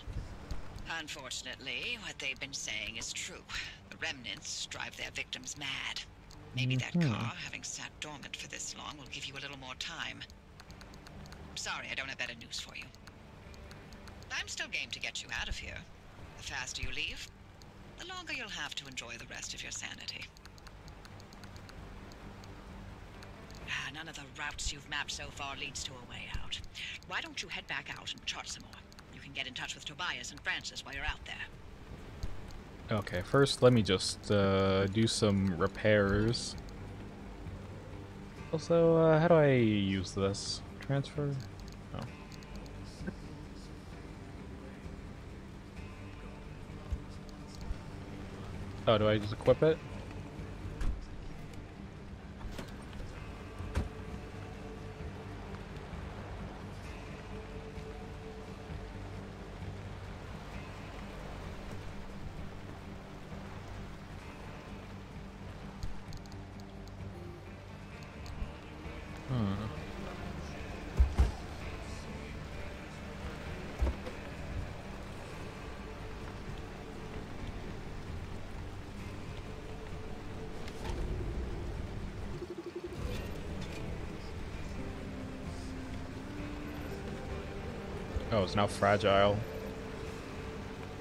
Speaker 4: Unfortunately, what they've been saying is true. The remnants drive their victims mad. Maybe that mm-hmm. car, having sat dormant for this long, will give you a little more time. Sorry, I don't have better news for you. I'm still game to get you out of here. Faster you leave, the longer you'll have to enjoy the rest of your sanity. Ah, None of the routes you've mapped so far leads to a way out. Why don't you head back out and chart some more? You can get in touch with Tobias and Francis while you're out there.
Speaker 8: Okay, first let me just uh, do some repairs. Also, uh, how do I use this? Transfer? Oh. Do I just equip it?
Speaker 1: Now fragile.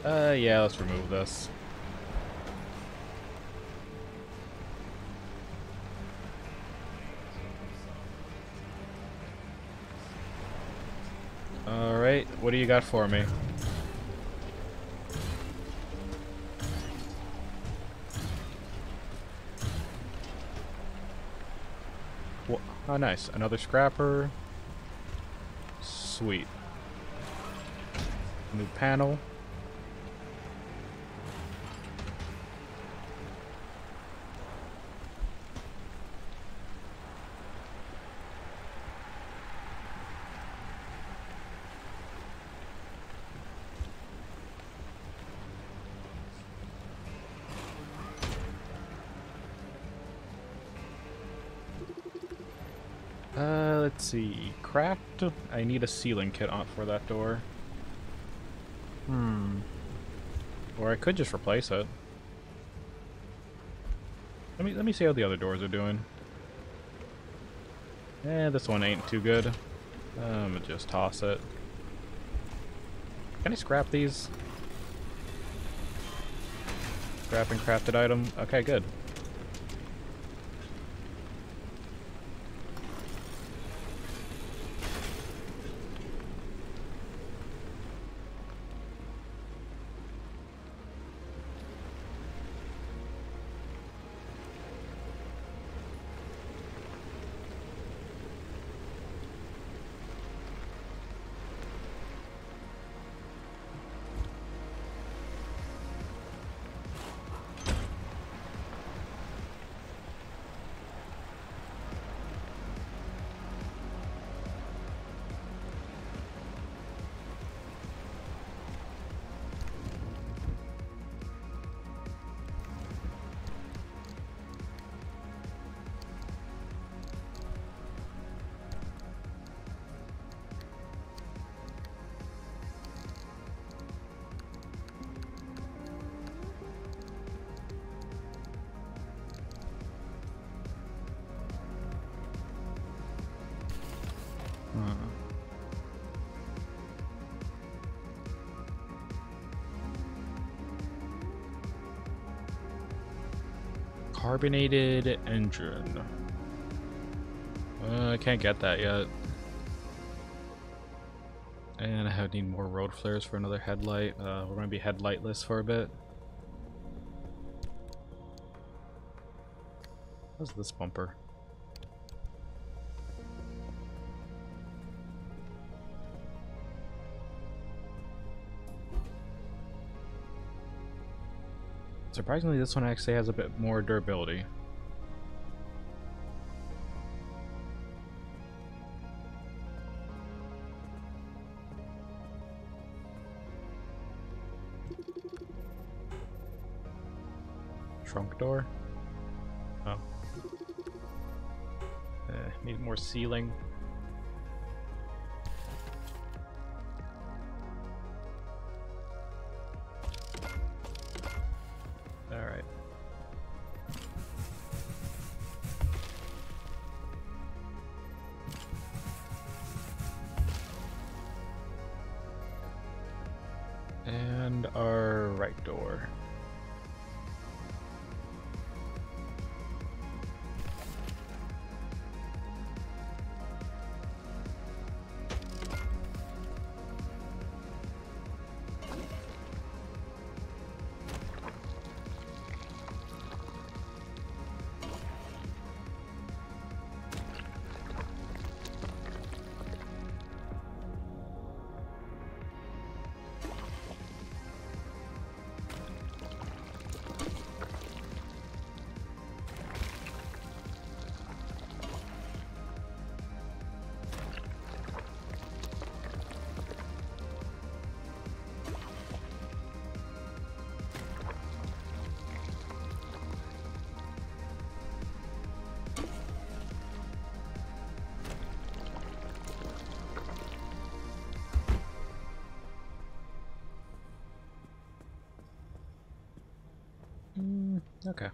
Speaker 1: Uh, yeah, let's remove this. Alright, what do you got for me? Oh, nice. Another scrapper. Sweet. New panel. Uh, let's see. Cracked. I need a sealing kit on for that door. Hmm. Or I could just replace it. Let me let me see how the other doors are doing. Eh, this one ain't too good. I'm gonna just toss it. Can I scrap these? Scrap and crafted item. Okay, good. Carbonated engine. Uh, I can't get that yet. And I have need more road flares for another headlight. Uh, we're gonna be headlightless for a bit. How's this bumper? Surprisingly, this one actually has a bit more durability. Okay.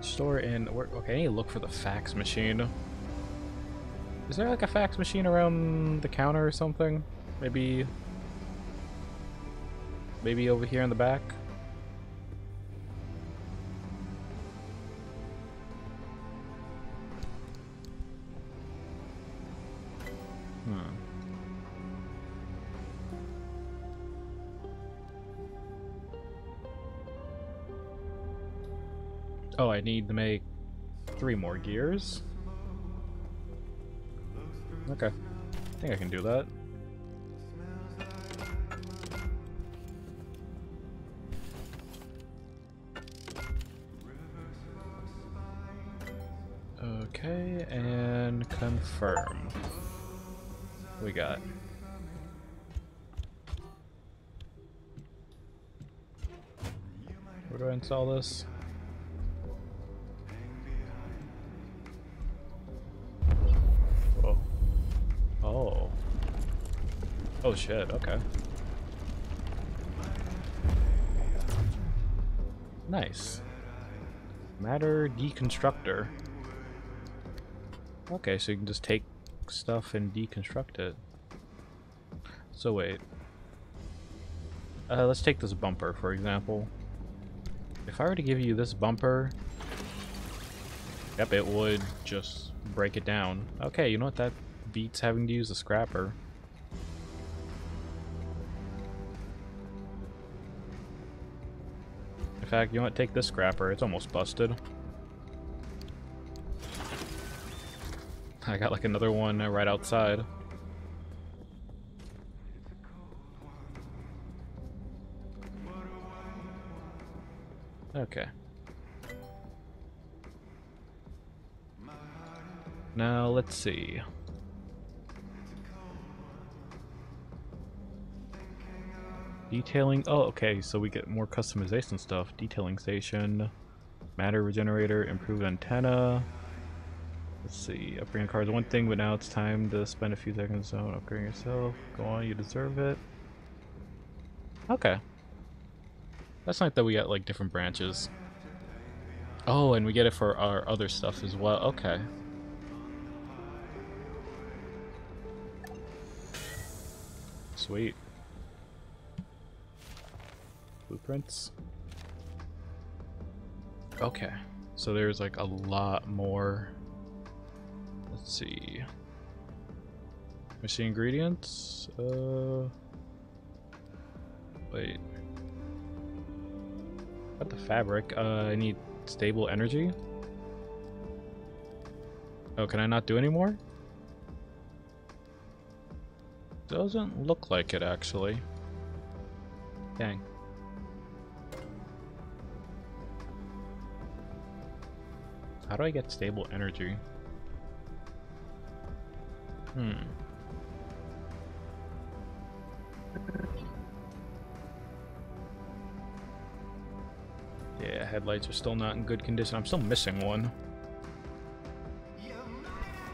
Speaker 1: Store in. Okay, I need to look for the fax machine. Is there like a fax machine around the counter or something? Maybe. Maybe over here in the back? Hmm. Oh, I need to make three more gears. Okay. I think I can do that. Shit, okay. Nice. Matter deconstructor. Okay, so you can just take stuff and deconstruct it. So wait. Uh, let's take this bumper, for example. If I were to give you this bumper... Yep, it would just break it down. Okay, you know what? That beats having to use a scrapper. In fact, you want to Take this scrapper. It's almost busted. I got like another one uh, right outside. Okay. Now, let's see. Detailing. Oh, okay, so we get more customization stuff. Detailing station, matter regenerator, improved antenna. Let's see. Upgrading cars one thing, but now it's time to spend a few seconds on upgrading yourself. Go on, you deserve it. Okay. That's nice that we got like different branches. Oh, and we get it for our other stuff as well. Okay. Sweet. Blueprints. Okay. So there's like a lot more. Let's see. Machine ingredients? Uh. Wait. Got the fabric. Uh, I need stable energy. Oh, can I not do any more? Doesn't look like it, actually. Dang. How do I get stable energy? Hmm. Yeah, headlights are still not in good condition. I'm still missing one.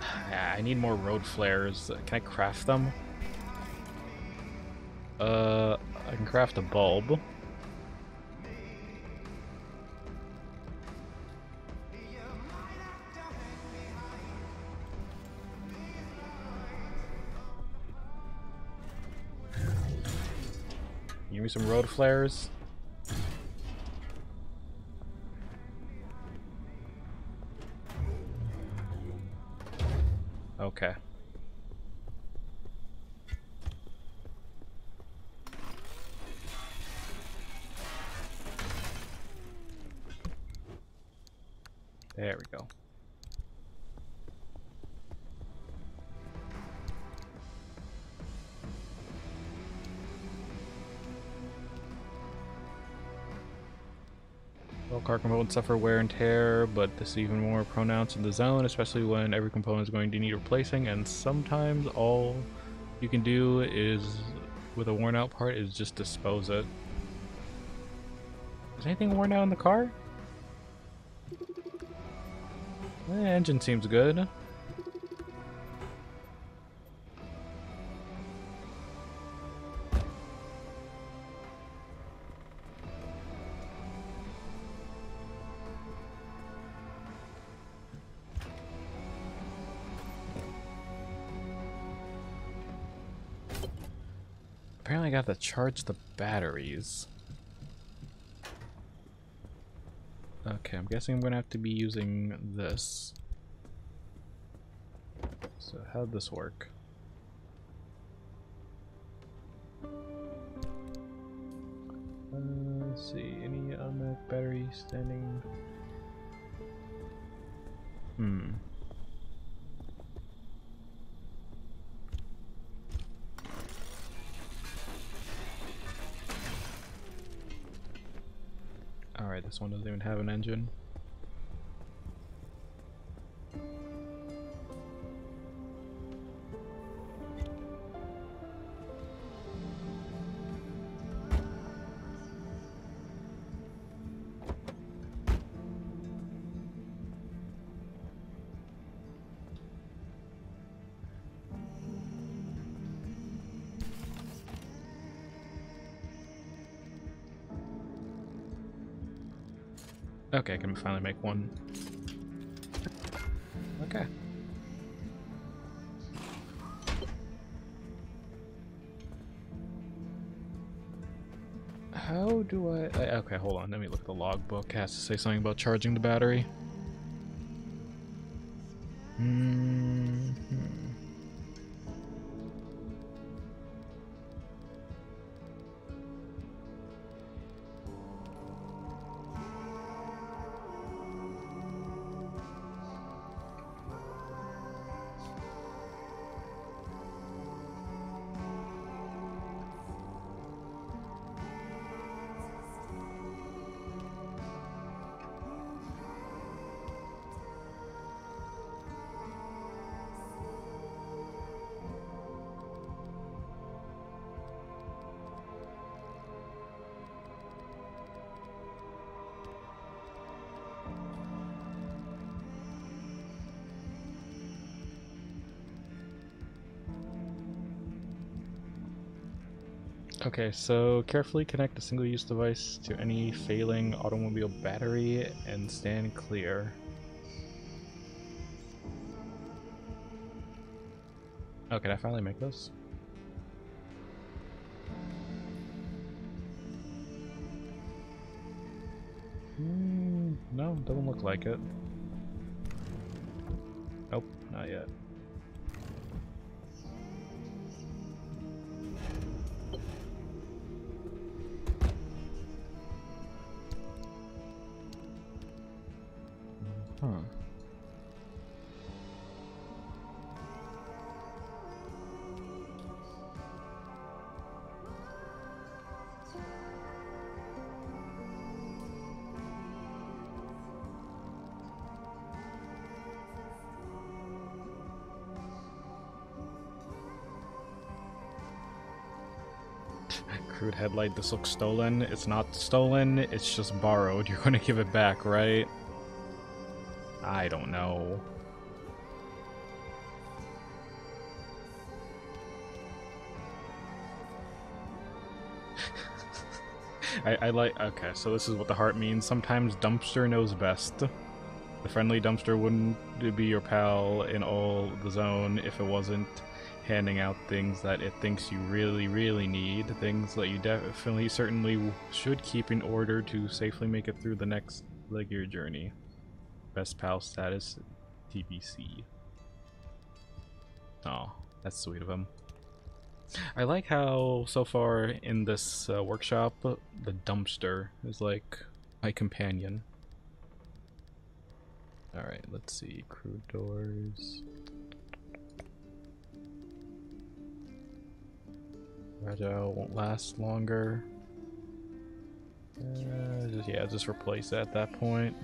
Speaker 1: *sighs* I need more road flares. Can I craft them? Uh, I can craft a bulb. Give me some road flares. Okay. Suffer wear and tear, but this is even more pronounced in the zone, especially when every component is going to need replacing, and sometimes all you can do is, with a worn out part, is just dispose it. Is anything worn out in the car? The engine seems good. Got to charge the batteries. Okay, I'm guessing I'm gonna have to be using this. So how'd this work? Okay, I can finally make one. Okay. How do I. Okay, hold on. Let me look at the logbook. It has to say something about charging the battery. Okay, so carefully connect a single-use device to any failing automobile battery and stand clear. Oh, can I finally make this? Hmm, no, doesn't look like it. Headlight, this looks stolen. It's not stolen, it's just borrowed. *laughs* You're gonna give it back, right? I don't know. *laughs* I, I like. Okay, so this is what the heart means. Sometimes dumpster knows best. The friendly dumpster wouldn't be your pal in all the zone if it wasn't handing out things that it thinks you really, really need. Things that you definitely, certainly should keep in order to safely make it through the next leg of your journey. Best pal status, TBC. Oh, that's sweet of him. I like how so far in this uh, workshop, the dumpster is like my companion. Alright, let's see. Crew doors. Fragile won't last longer. Uh, just, yeah, just replace it at that point.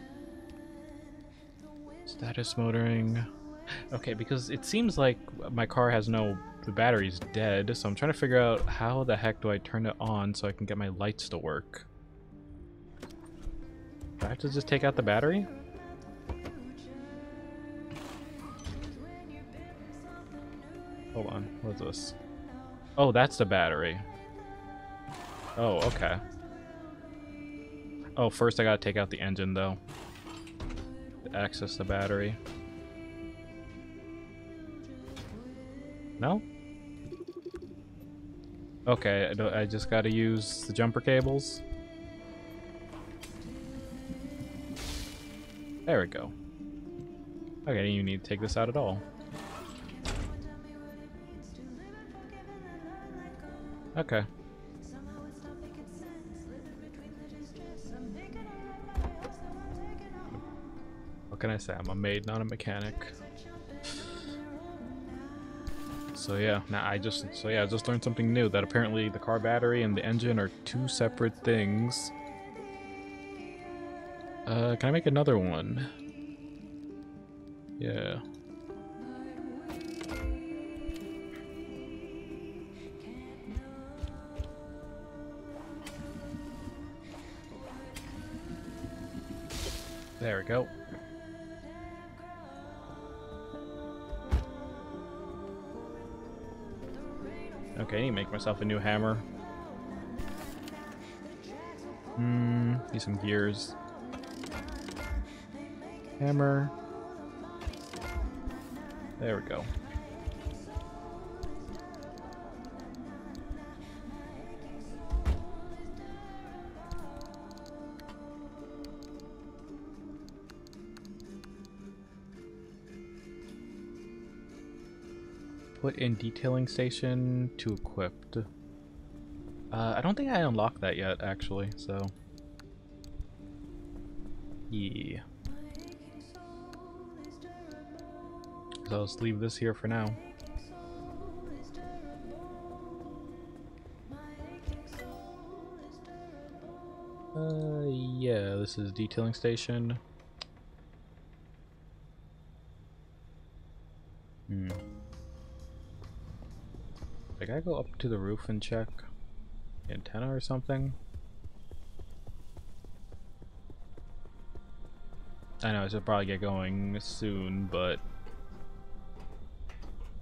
Speaker 1: Status motoring. Okay, because it seems like my car has no... The battery's dead, so I'm trying to figure out how the heck do I turn it on so I can get my lights to work. Do I have to just take out the battery? Hold on, what's this? Oh, that's the battery. Oh, okay. Oh, first I gotta take out the engine, though. To access the battery. No? Okay, I, I just gotta use the jumper cables. There we go. Okay, you need to take this out at all. Okay. What can I say? I'm a maid, not a mechanic. So yeah, now I just so yeah, I just learned something new that apparently the car battery and the engine are two separate things. Uh, can I make another one? Yeah. There we go. Okay, I need to make myself a new hammer. Hmm, need some gears. Hammer. There we go. Put in detailing station to equipped. Uh, I don't think I unlocked that yet, actually, so. Yeah. So just leave this here for now. Uh, yeah, this is detailing station. I go up to the roof and check the antenna or something. I know I should probably get going soon, but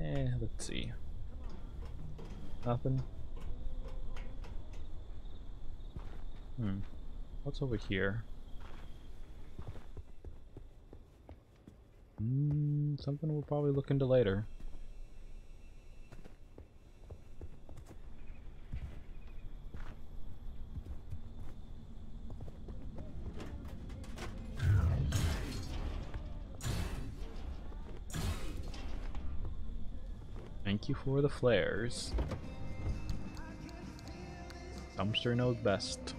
Speaker 1: eh, let's see. Nothing. Hmm. What's over here? Hmm, something we'll probably look into later. For the flares. Dumpster knows best.